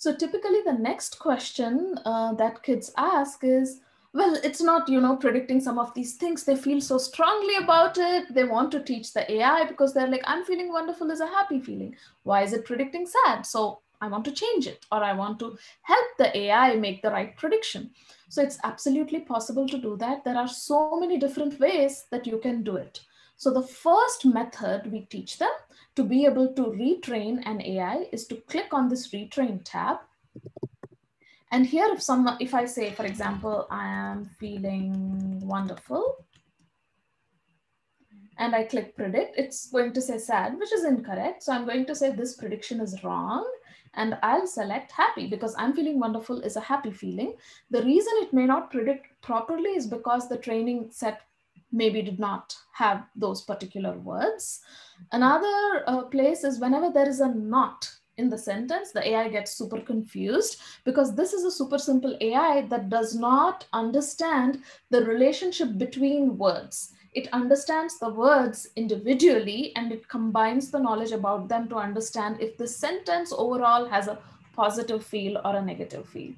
So typically the next question uh, that kids ask is, well, it's not, you know, predicting some of these things. They feel so strongly about it. They want to teach the AI because they're like, I'm feeling wonderful is a happy feeling. Why is it predicting sad? So I want to change it or I want to help the AI make the right prediction. So it's absolutely possible to do that. There are so many different ways that you can do it. So the first method we teach them to be able to retrain an AI is to click on this retrain tab. And here if someone, if I say, for example, I am feeling wonderful, and I click predict, it's going to say sad, which is incorrect. So I'm going to say this prediction is wrong and I'll select happy because I'm feeling wonderful is a happy feeling. The reason it may not predict properly is because the training set maybe did not have those particular words. Another uh, place is whenever there is a not in the sentence, the AI gets super confused because this is a super simple AI that does not understand the relationship between words it understands the words individually and it combines the knowledge about them to understand if the sentence overall has a positive feel or a negative feel.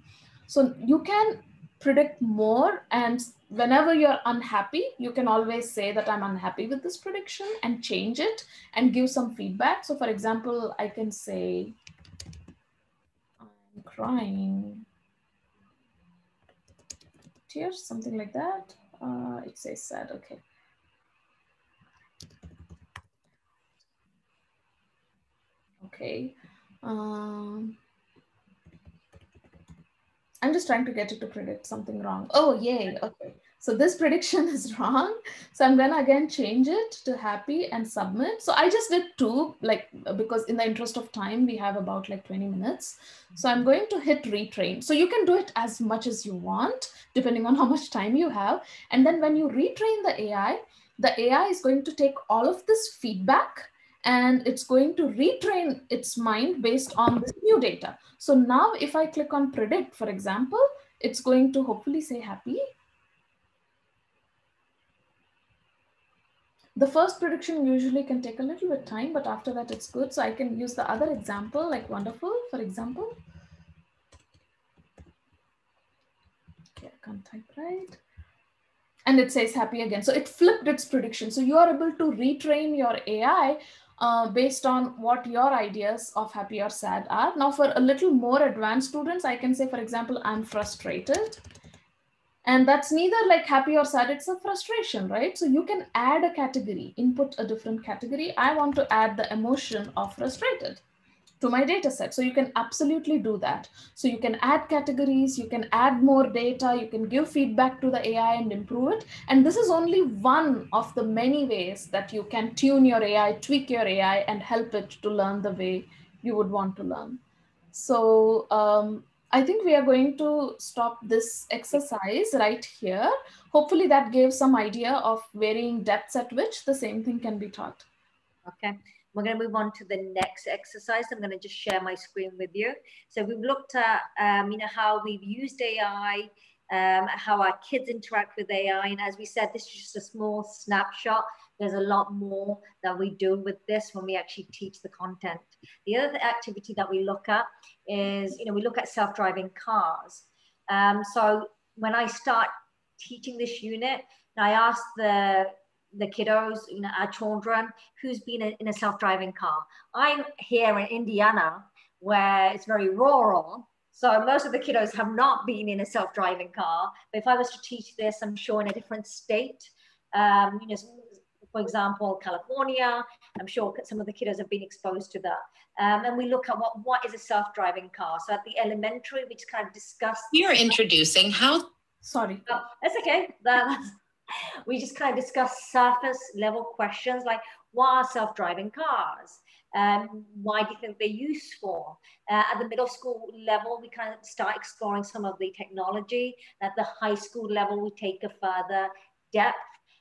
So you can predict more and whenever you're unhappy, you can always say that I'm unhappy with this prediction and change it and give some feedback. So for example, I can say, I'm crying. Tears, something like that. Uh, it says sad, okay. Okay. Um, I'm just trying to get it to predict something wrong. Oh, yay. Okay. So this prediction is wrong. So I'm gonna again change it to happy and submit. So I just did two, like, because in the interest of time, we have about like 20 minutes. So I'm going to hit retrain. So you can do it as much as you want, depending on how much time you have. And then when you retrain the AI, the AI is going to take all of this feedback and it's going to retrain its mind based on this new data. So now if I click on predict, for example, it's going to hopefully say happy. The first prediction usually can take a little bit time, but after that it's good. So I can use the other example like wonderful, for example. Okay, I can't type right. And it says happy again. So it flipped its prediction. So you are able to retrain your AI uh, based on what your ideas of happy or sad are. Now for a little more advanced students, I can say, for example, I'm frustrated. And that's neither like happy or sad, it's a frustration, right? So you can add a category, input a different category. I want to add the emotion of frustrated. To my data set. So you can absolutely do that. So you can add categories, you can add more data, you can give feedback to the AI and improve it. And this is only one of the many ways that you can tune your AI, tweak your AI, and help it to learn the way you would want to learn. So um, I think we are going to stop this exercise right here. Hopefully that gave some idea of varying depths at which the same thing can be taught. Okay. We're going to move on to the next exercise. I'm going to just share my screen with you. So we've looked at, um, you know, how we've used AI, um, how our kids interact with AI. And as we said, this is just a small snapshot. There's a lot more that we do with this when we actually teach the content. The other activity that we look at is, you know, we look at self-driving cars. Um, so when I start teaching this unit, I ask the the kiddos, you know, our children, who's been in a self-driving car. I'm here in Indiana, where it's very rural. So most of the kiddos have not been in a self-driving car. But if I was to teach this, I'm sure in a different state, um, you know, for example, California, I'm sure some of the kiddos have been exposed to that. Um, and we look at what, what is a self-driving car. So at the elementary, we just kind of discuss. You're introducing how. Sorry. Oh, that's okay. That's, we just kind of discuss surface level questions like what are self-driving cars? Um, why do you think they're useful? Uh, at the middle school level, we kind of start exploring some of the technology. At the high school level, we take a further depth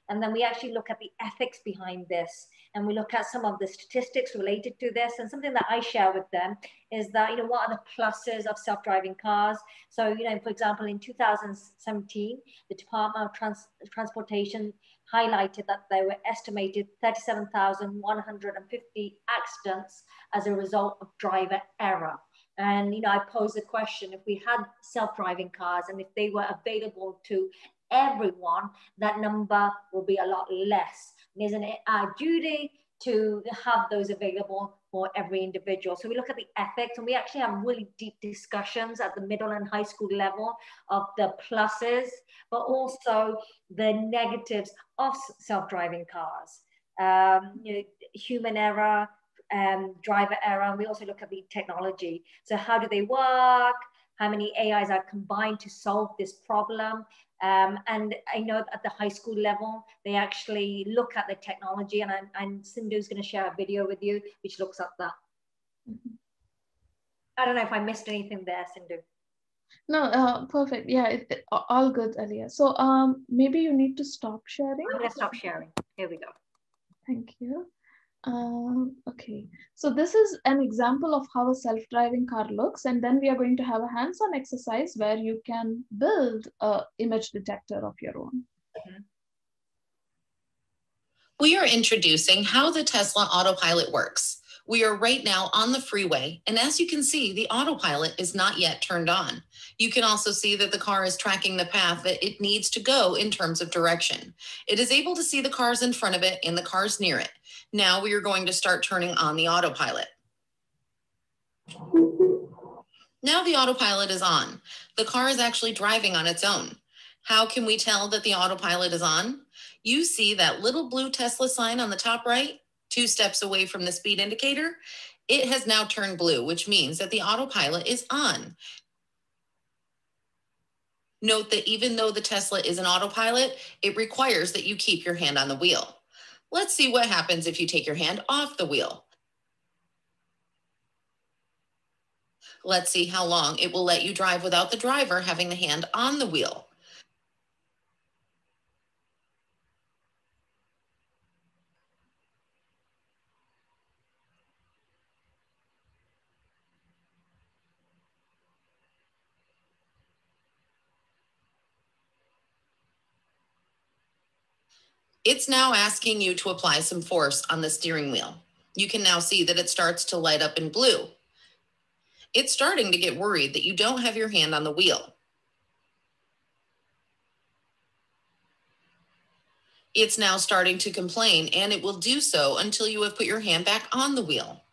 and then we actually look at the ethics behind this and we look at some of the statistics related to this. And something that I share with them is that, you know, what are the pluses of self-driving cars? So, you know, for example, in 2017, the Department of Trans Transportation highlighted that there were estimated 37,150 accidents as a result of driver error. And, you know, I pose the question, if we had self-driving cars and if they were available to everyone, that number will be a lot less. Isn't it our duty to have those available for every individual. So we look at the ethics and we actually have really deep discussions at the middle and high school level of the pluses, but also the negatives of self-driving cars. Um, you know, human error, um, driver error, and we also look at the technology. So how do they work? How many AIs are combined to solve this problem? Um, and I know at the high school level, they actually look at the technology and, and Sindhu is going to share a video with you, which looks at that. Mm-hmm. I don't know if I missed anything there, Sindhu. No, uh, perfect. Yeah, it, it, all good, Alia. So um, maybe you need to stop sharing. I'm to stop sharing. Here we go. Thank you. Um, okay, so this is an example of how a self-driving car looks, and then we are going to have a hands-on exercise where you can build a image detector of your own. We are introducing how the Tesla autopilot works. We are right now on the freeway, and as you can see, the autopilot is not yet turned on. You can also see that the car is tracking the path that it needs to go in terms of direction. It is able to see the cars in front of it and the cars near it. Now we are going to start turning on the autopilot. Now the autopilot is on. The car is actually driving on its own. How can we tell that the autopilot is on? You see that little blue Tesla sign on the top right, two steps away from the speed indicator. It has now turned blue, which means that the autopilot is on. Note that even though the Tesla is an autopilot, it requires that you keep your hand on the wheel. Let's see what happens if you take your hand off the wheel. Let's see how long it will let you drive without the driver having the hand on the wheel. It's now asking you to apply some force on the steering wheel. You can now see that it starts to light up in blue. It's starting to get worried that you don't have your hand on the wheel. It's now starting to complain and it will do so until you have put your hand back on the wheel.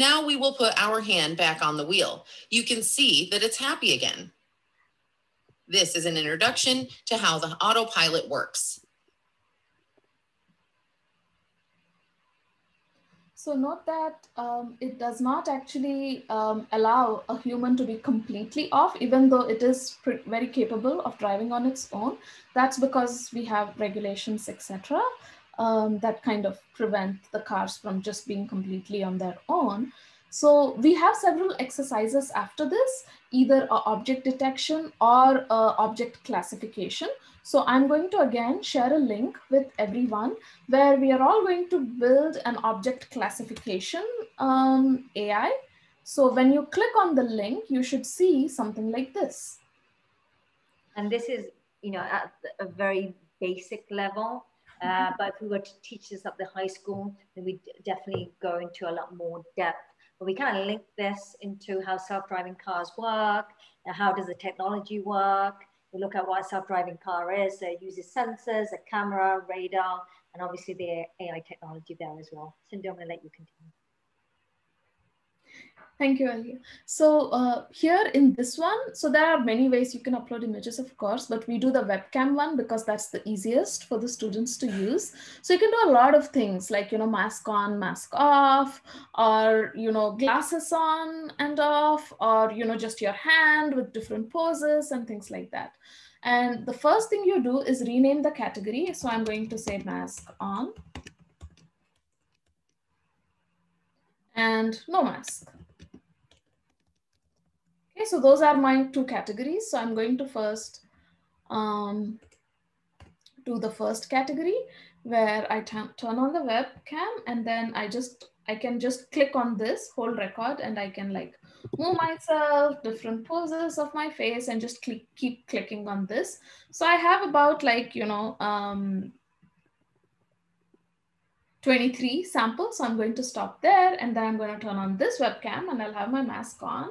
Now we will put our hand back on the wheel. You can see that it's happy again. This is an introduction to how the autopilot works. So note that um, it does not actually um, allow a human to be completely off, even though it is very capable of driving on its own. That's because we have regulations, etc um, that kind of prevent the cars from just being completely on their own. So we have several exercises after this, either object detection or object classification. So I'm going to again share a link with everyone where we are all going to build an object classification um, AI. So when you click on the link, you should see something like this. And this is, you know, at a very basic level. Uh, but if we were to teach this at the high school, then we'd definitely go into a lot more depth but we kind of link this into how self-driving cars work, and how does the technology work. We look at what a self-driving car is. So it uses sensors, a camera, radar, and obviously the AI technology there as well. Sindhu, I'm gonna let you continue. Thank you, Alia. So uh, here in this one, so there are many ways you can upload images, of course, but we do the webcam one because that's the easiest for the students to use. So you can do a lot of things like, you know, mask on, mask off, or, you know, glasses on and off, or, you know, just your hand with different poses and things like that. And the first thing you do is rename the category. So I'm going to say mask on and no mask. Okay, so those are my two categories. So I'm going to first um, do the first category where I turn on the webcam and then I just, I can just click on this hold record and I can like move myself, different poses of my face and just click, keep clicking on this. So I have about like, you know, um, 23 samples. So I'm going to stop there and then I'm going to turn on this webcam and I'll have my mask on.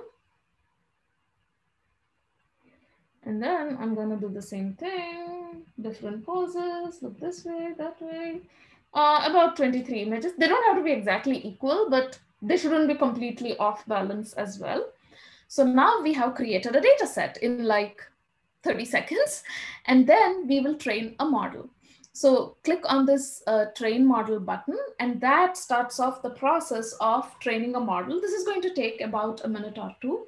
And then I'm going to do the same thing, different poses, look this way, that way. Uh, about 23 images. They don't have to be exactly equal, but they shouldn't be completely off balance as well. So now we have created a data set in like 30 seconds, and then we will train a model. So click on this uh, train model button, and that starts off the process of training a model. This is going to take about a minute or two.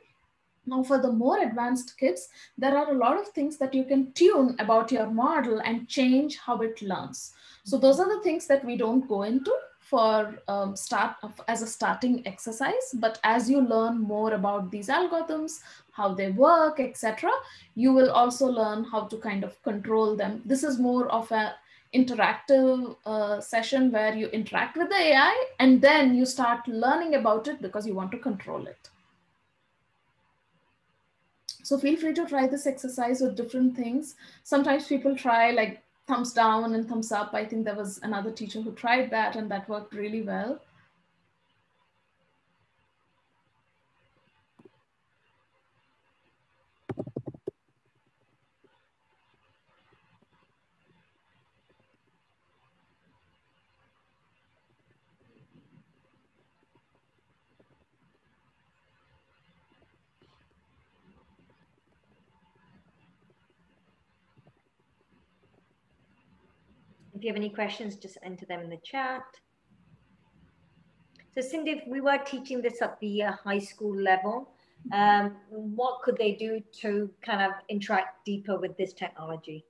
Now for the more advanced kids, there are a lot of things that you can tune about your model and change how it learns. So those are the things that we don't go into for um, start as a starting exercise. But as you learn more about these algorithms, how they work, etc., you will also learn how to kind of control them. This is more of a interactive uh, session where you interact with the AI and then you start learning about it because you want to control it. So feel free to try this exercise with different things. Sometimes people try like thumbs down and thumbs up. I think there was another teacher who tried that and that worked really well. If you have any questions, just enter them in the chat. So Sindhu, if we were teaching this at the uh, high school level, um, what could they do to kind of interact deeper with this technology?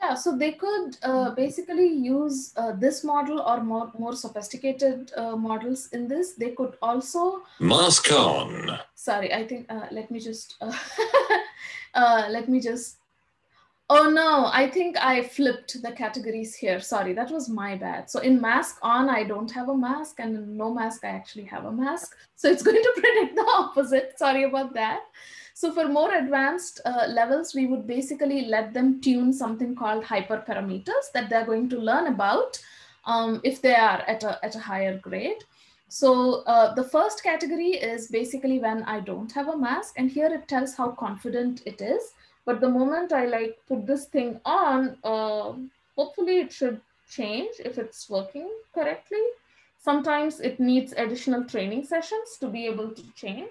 Yeah, so they could uh, basically use uh, this model or more, more sophisticated uh, models in this. They could also... Mask on. Sorry, I think, uh, let me just, uh, uh, let me just Oh no, I think I flipped the categories here. Sorry, that was my bad. So in mask on, I don't have a mask and in no mask, I actually have a mask. So it's going to predict the opposite. Sorry about that. So for more advanced uh, levels, we would basically let them tune something called hyperparameters that they're going to learn about um, if they are at a, at a higher grade. So uh, the first category is basically when I don't have a mask and here it tells how confident it is. But the moment I like put this thing on, uh, hopefully it should change if it's working correctly. Sometimes it needs additional training sessions to be able to change.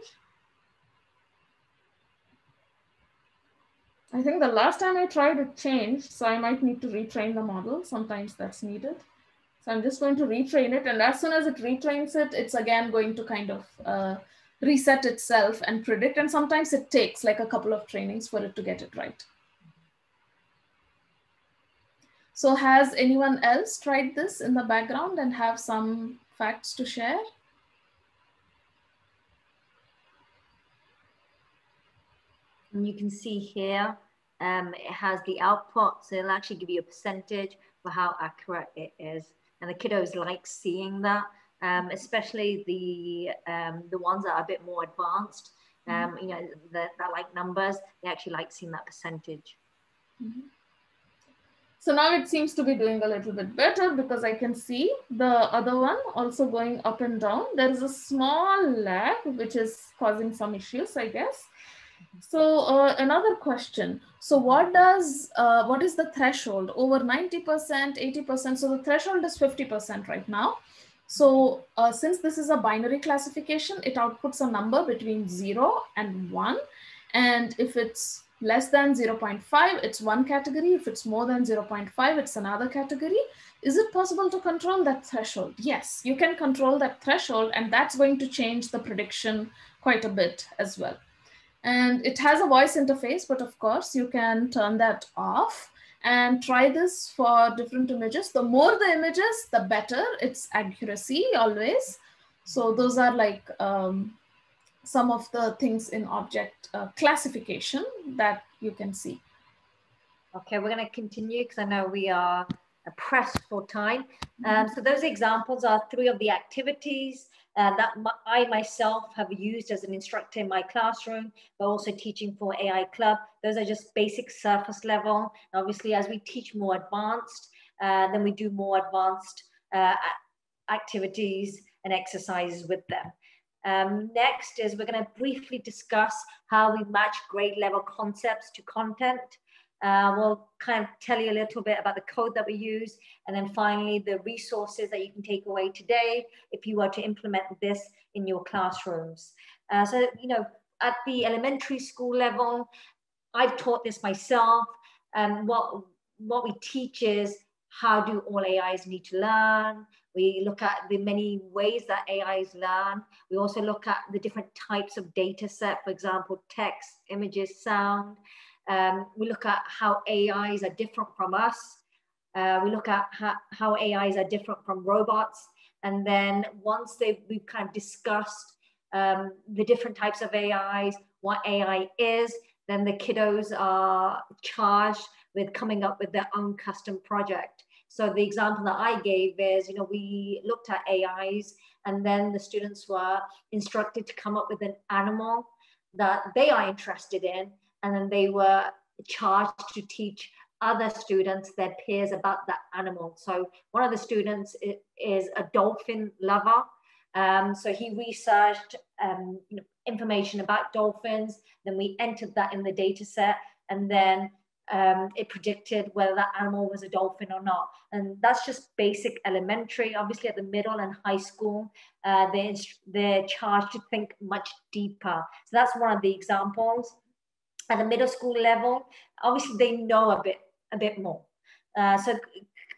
I think the last time I tried it changed, so I might need to retrain the model. Sometimes that's needed. So I'm just going to retrain it. And as soon as it retrains it, it's again going to kind of uh, reset itself and predict. And sometimes it takes like a couple of trainings for it to get it right. So has anyone else tried this in the background and have some facts to share? And you can see here, um, it has the output. So it'll actually give you a percentage for how accurate it is. And the kiddos like seeing that, um, especially the, um, the ones that are a bit more advanced, mm-hmm. um, you know, that, that like numbers, they actually like seeing that percentage. Mm -hmm. So now it seems to be doing a little bit better because I can see the other one also going up and down. There is a small lag, which is causing some issues, I guess. So uh, another question. So what does, uh, what is the threshold? Over 90%, 80%. So the threshold is 50% right now. So uh, since this is a binary classification, it outputs a number between zero and one. And if it's less than 0.5, it's one category. If it's more than 0.5, it's another category. Is it possible to control that threshold? Yes, you can control that threshold and that's going to change the prediction quite a bit as well. And it has a voice interface, but of course you can turn that off and try this for different images. The more the images, the better its accuracy always. So those are like um, some of the things in object uh, classification that you can see. Okay, we're going to continue because I know we are pressed for time. Um, so those examples are three of the activities uh, that I myself have used as an instructor in my classroom, but also teaching for AI Club. Those are just basic surface level. Obviously, as we teach more advanced, uh, then we do more advanced uh, activities and exercises with them. Um, next is we're going to briefly discuss how we match grade level concepts to content. Uh, we'll kind of tell you a little bit about the code that we use, and then finally the resources that you can take away today if you were to implement this in your classrooms. Uh, so, you know, at the elementary school level, I've taught this myself. And what, what we teach is how do all AIs need to learn? We look at the many ways that AIs learn. We also look at the different types of data set, for example, text, images, sound. Um, we look at how AIs are different from us. Uh, we look at how, how AIs are different from robots. And then once they we've kind of discussed um, the different types of AIs, what AI is, then the kiddos are charged with coming up with their own custom project. So the example that I gave is, you know, we looked at AIs and then the students were instructed to come up with an animal that they are interested in. And then they were charged to teach other students, their peers about that animal. So one of the students is a dolphin lover. Um, so he researched um, information about dolphins. Then we entered that in the data set. And then um, it predicted whether that animal was a dolphin or not. And that's just basic elementary. Obviously, at the middle and high school, uh, they're, they're charged to think much deeper. So that's one of the examples. At the middle school level, obviously they know a bit a bit more. Uh, so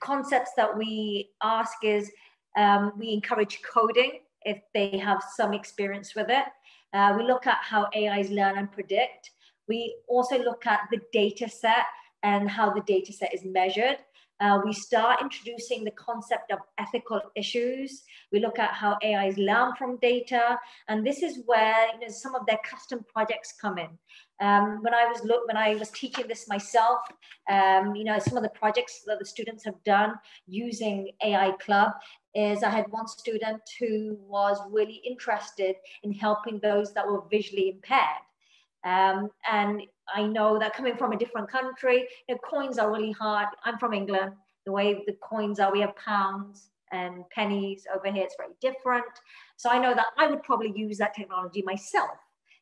concepts that we ask is um, we encourage coding if they have some experience with it. Uh, we look at how AIs learn and predict. We also look at the data set and how the data set is measured. Uh, we start introducing the concept of ethical issues. We look at how AIs learn from data, and this is where you know, some of their custom projects come in. Um, when I was look, when I was teaching this myself, um, you know, some of the projects that the students have done using AI Club is I had one student who was really interested in helping those that were visually impaired. Um, and I know that coming from a different country, you know, coins are really hard. I'm from England. The way the coins are, we have pounds and pennies over here, it's very different. So I know that I would probably use that technology myself.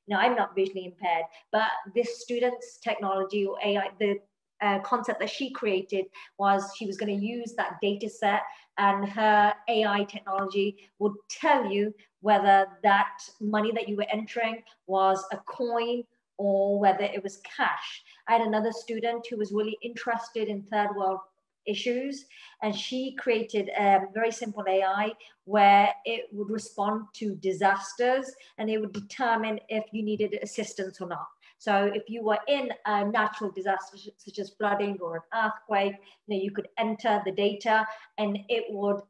Now, I'm not visually impaired, but this student's technology or AI, the uh, concept that she created was she was going to use that data set and her AI technology would tell you whether that money that you were entering was a coin or whether it was cash. I had another student who was really interested in third world issues. And she created a very simple AI where it would respond to disasters and it would determine if you needed assistance or not. So if you were in a natural disaster such as flooding or an earthquake, you, know, you could enter the data and it would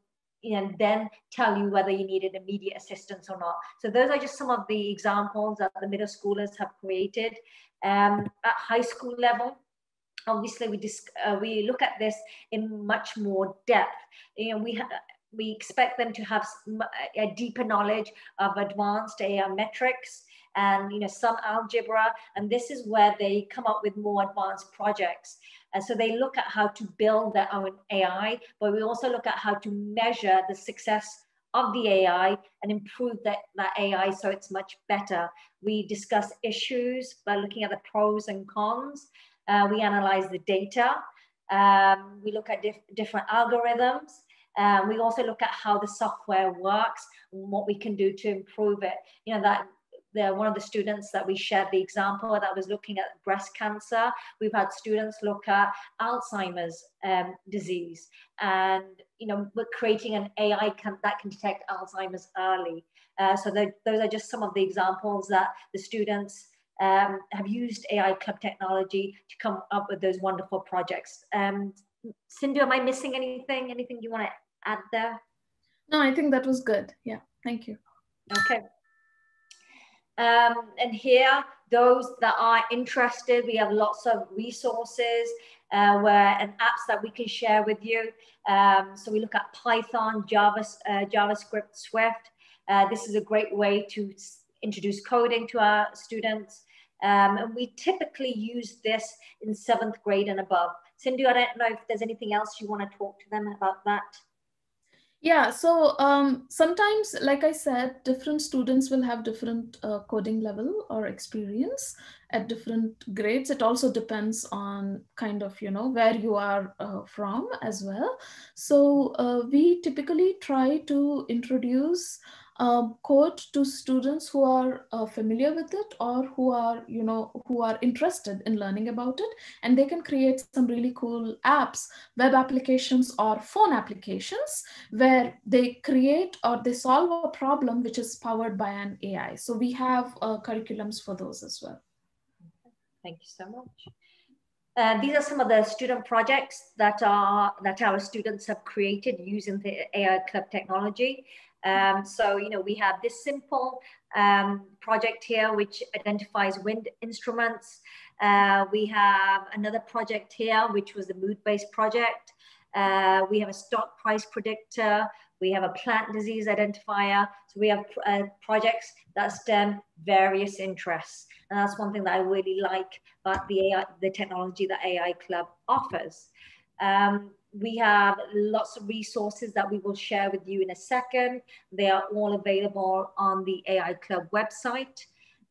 and then tell you whether you needed immediate assistance or not. So those are just some of the examples that the middle schoolers have created. Um, at high school level, obviously we dis- uh, we look at this in much more depth. You know, we we expect them to have a deeper knowledge of advanced AI metrics and you know some algebra and this is where they come up with more advanced projects and so they look at how to build their own ai but we also look at how to measure the success of the ai and improve that, that ai so it's much better we discuss issues by looking at the pros and cons uh, we analyze the data um, we look at dif- different algorithms um, we also look at how the software works and what we can do to improve it. You know, that the, one of the students that we shared the example that was looking at breast cancer. We've had students look at Alzheimer's um, disease, and you know we're creating an AI can, that can detect Alzheimer's early. Uh, so those are just some of the examples that the students um, have used AI Club technology to come up with those wonderful projects. Um, Sindhu, am I missing anything? Anything you want to add there? No, I think that was good. Yeah, thank you. Okay. Um, and here, those that are interested, we have lots of resources uh, where and apps that we can share with you. Um, so we look at Python, Java, uh, JavaScript, Swift. Uh, this is a great way to introduce coding to our students. Um, and we typically use this in seventh grade and above. Sindhu, I don't know if there's anything else you want to talk to them about that. Yeah, so um, sometimes, like I said, different students will have different uh, coding level or experience at different grades. It also depends on kind of, you know, where you are uh, from as well. So uh, we typically try to introduce um, code to students who are uh, familiar with it or who are you know who are interested in learning about it. And they can create some really cool apps web applications or phone applications where they create or they solve a problem which is powered by an ai so we have uh, curriculums for those as well. Thank you so much. Uh, these are some of the student projects that are that our students have created using the AI Club technology. Um, so, you know, we have this simple um, project here, which identifies wind instruments. Uh, we have another project here, which was the mood-based project. Uh, we have a stock price predictor. We have a plant disease identifier. So we have uh, projects that stem various interests. And that's one thing that I really like about the AI, the technology that AI Club offers. Um, we have lots of resources that we will share with you in a second. They are all available on the AI Club website.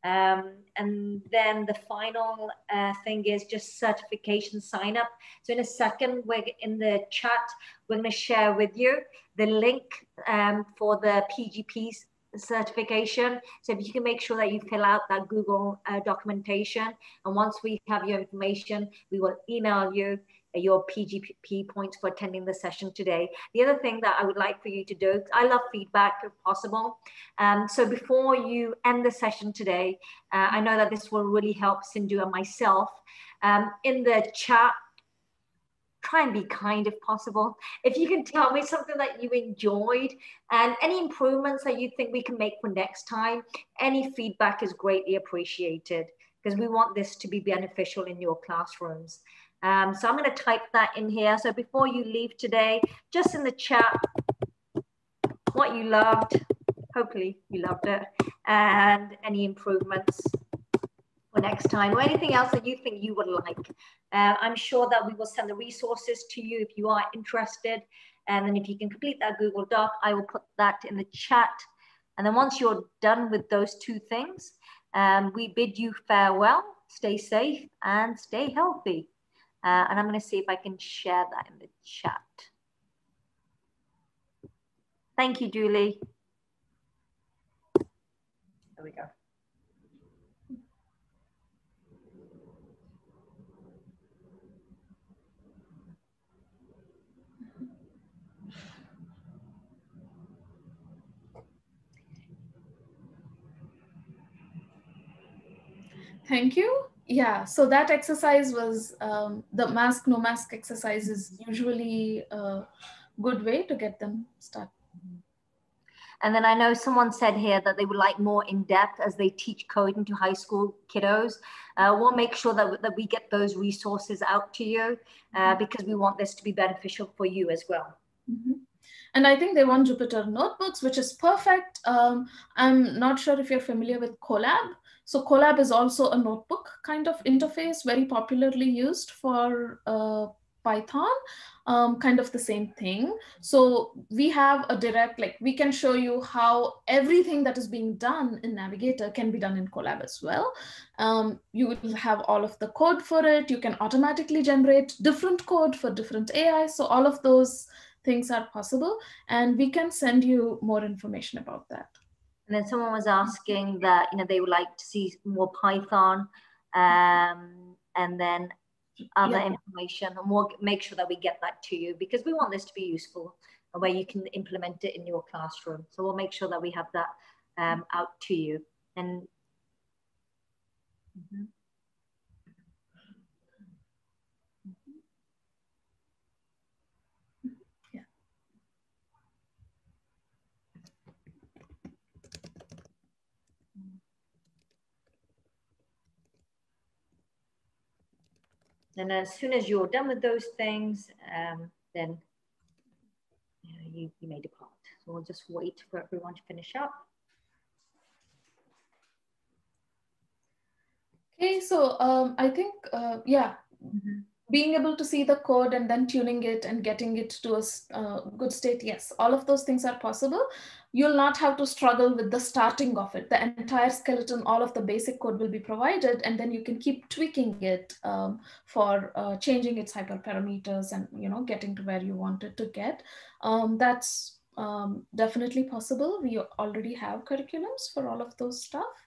Um, and then the final uh, thing is just certification sign up. So in a second, we're in the chat, we're going to share with you the link um, for the PGP certification. So if you can make sure that you fill out that Google uh, documentation, and once we have your information, we will email you your PGP points for attending the session today. The other thing that I would like for you to do, I love feedback if possible. Um, so before you end the session today, uh, I know that this will really help Sindhu and myself. Um, in the chat, try and be kind if possible. If you can tell me something that you enjoyed and any improvements that you think we can make for next time, any feedback is greatly appreciated because we want this to be beneficial in your classrooms. Um, so I'm going to type that in here. So before you leave today, just in the chat, what you loved, hopefully you loved it, and any improvements for next time or anything else that you think you would like. Uh, I'm sure that we will send the resources to you if you are interested. And then if you can complete that Google Doc, I will put that in the chat. And then once you're done with those two things, um, we bid you farewell, stay safe and stay healthy. Uh, and I'm going to see if I can share that in the chat. Thank you, Julie. There we go. Thank you. Yeah, so that exercise was um, the mask, no mask exercise is usually a good way to get them started. And then I know someone said here that they would like more in depth as they teach coding to high school kiddos. Uh, we'll make sure that, that we get those resources out to you uh, because we want this to be beneficial for you as well. Mm-hmm. And I think they want Jupyter notebooks, which is perfect. Um, I'm not sure if you're familiar with Colab. So Colab is also a notebook kind of interface, very popularly used for uh, Python, um, kind of the same thing. So we have a direct, like we can show you how everything that is being done in Navigator can be done in Colab as well. Um, you will have all of the code for it. You can automatically generate different code for different AI. So all of those things are possible and we can send you more information about that. And then someone was asking that, you know, they would like to see more Python um, and then other yeah. information and we'll make sure that we get that to you because we want this to be useful and where you can implement it in your classroom. So we'll make sure that we have that um, out to you. And mm -hmm. And as soon as you're done with those things, um, then you, know, you, you may depart. So we'll just wait for everyone to finish up. Okay, so um, I think, uh, yeah, mm -hmm being able to see the code and then tuning it and getting it to a uh, good state, yes, all of those things are possible. You'll not have to struggle with the starting of it. The entire skeleton, all of the basic code will be provided, and then you can keep tweaking it um, for uh, changing its hyperparameters and you know getting to where you want it to get. Um, that's um, definitely possible. We already have curriculums for all of those stuff.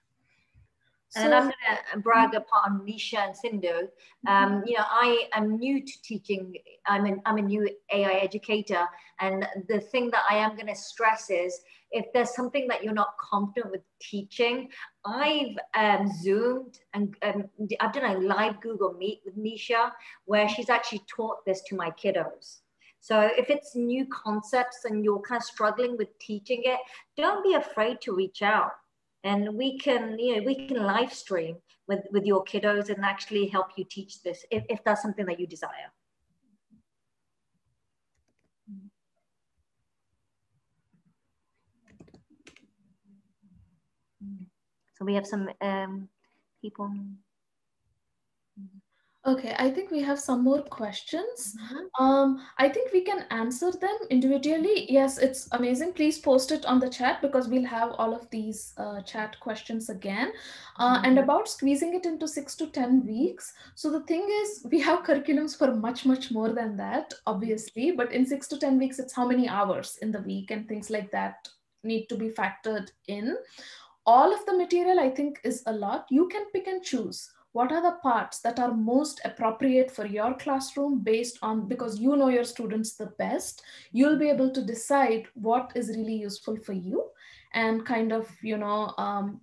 So, and I'm going to brag upon Nisha and Sindhu. Um, mm-hmm. you know, I am new to teaching. I'm, an, I'm a new AI educator. And the thing that I am going to stress is if there's something that you're not confident with teaching, I've um, Zoomed and um, I've done a live Google Meet with Nisha where she's actually taught this to my kiddos. So if it's new concepts and you're kind of struggling with teaching it, don't be afraid to reach out and we can you know we can live stream with with your kiddos and actually help you teach this if, if that's something that you desire. So we have some um, people Okay, I think we have some more questions. Mm-hmm. Um, I think we can answer them individually. Yes, it's amazing. Please post it on the chat because we'll have all of these uh, chat questions again. Uh, mm-hmm. And about squeezing it into six to 10 weeks. So the thing is, we have curriculums for much, much more than that, obviously. But in six to 10 weeks, it's how many hours in the week and things like that need to be factored in. All of the material, I think, is a lot. You can pick and choose what are the parts that are most appropriate for your classroom based on because you know your students the best you'll be able to decide what is really useful for you and kind of you know um,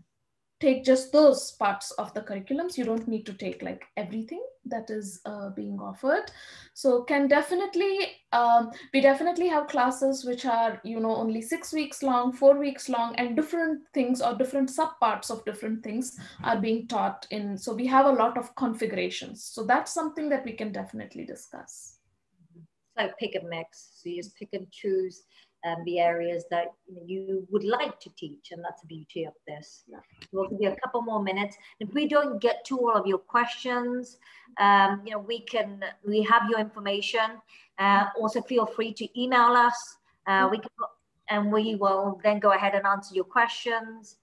take just those parts of the curriculums. You don't need to take like everything that is uh, being offered. So can definitely, um, we definitely have classes which are, you know, only six weeks long, four weeks long, and different things or different subparts of different things are being taught in. So we have a lot of configurations. So that's something that we can definitely discuss. Like pick and mix. So you just pick and choose um, the areas that you would like to teach. And that's the beauty of this. Yeah. We'll give you a couple more minutes. If we don't get to all of your questions, um, you know, we can, we have your information. Uh, also feel free to email us. Uh, we can, and we will then go ahead and answer your questions.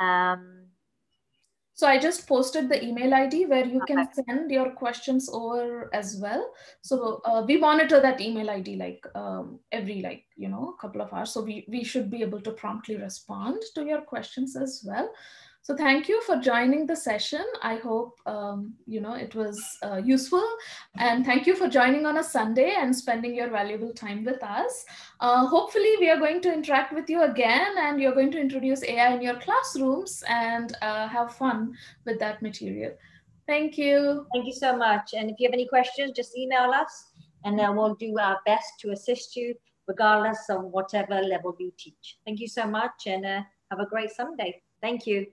Um, so I just posted the email ID where you can send your questions over as well. So uh, we monitor that email ID like um, every like, you know, a couple of hours. So we, we should be able to promptly respond to your questions as well. So thank you for joining the session. I hope um, you know it was uh, useful, and thank you for joining on a Sunday and spending your valuable time with us. Uh, hopefully, we are going to interact with you again, and you're going to introduce AI in your classrooms and uh, have fun with that material. Thank you. Thank you so much. And if you have any questions, just email us and then we'll do our best to assist you regardless of whatever level you teach. Thank you so much and uh, have a great Sunday. Thank you.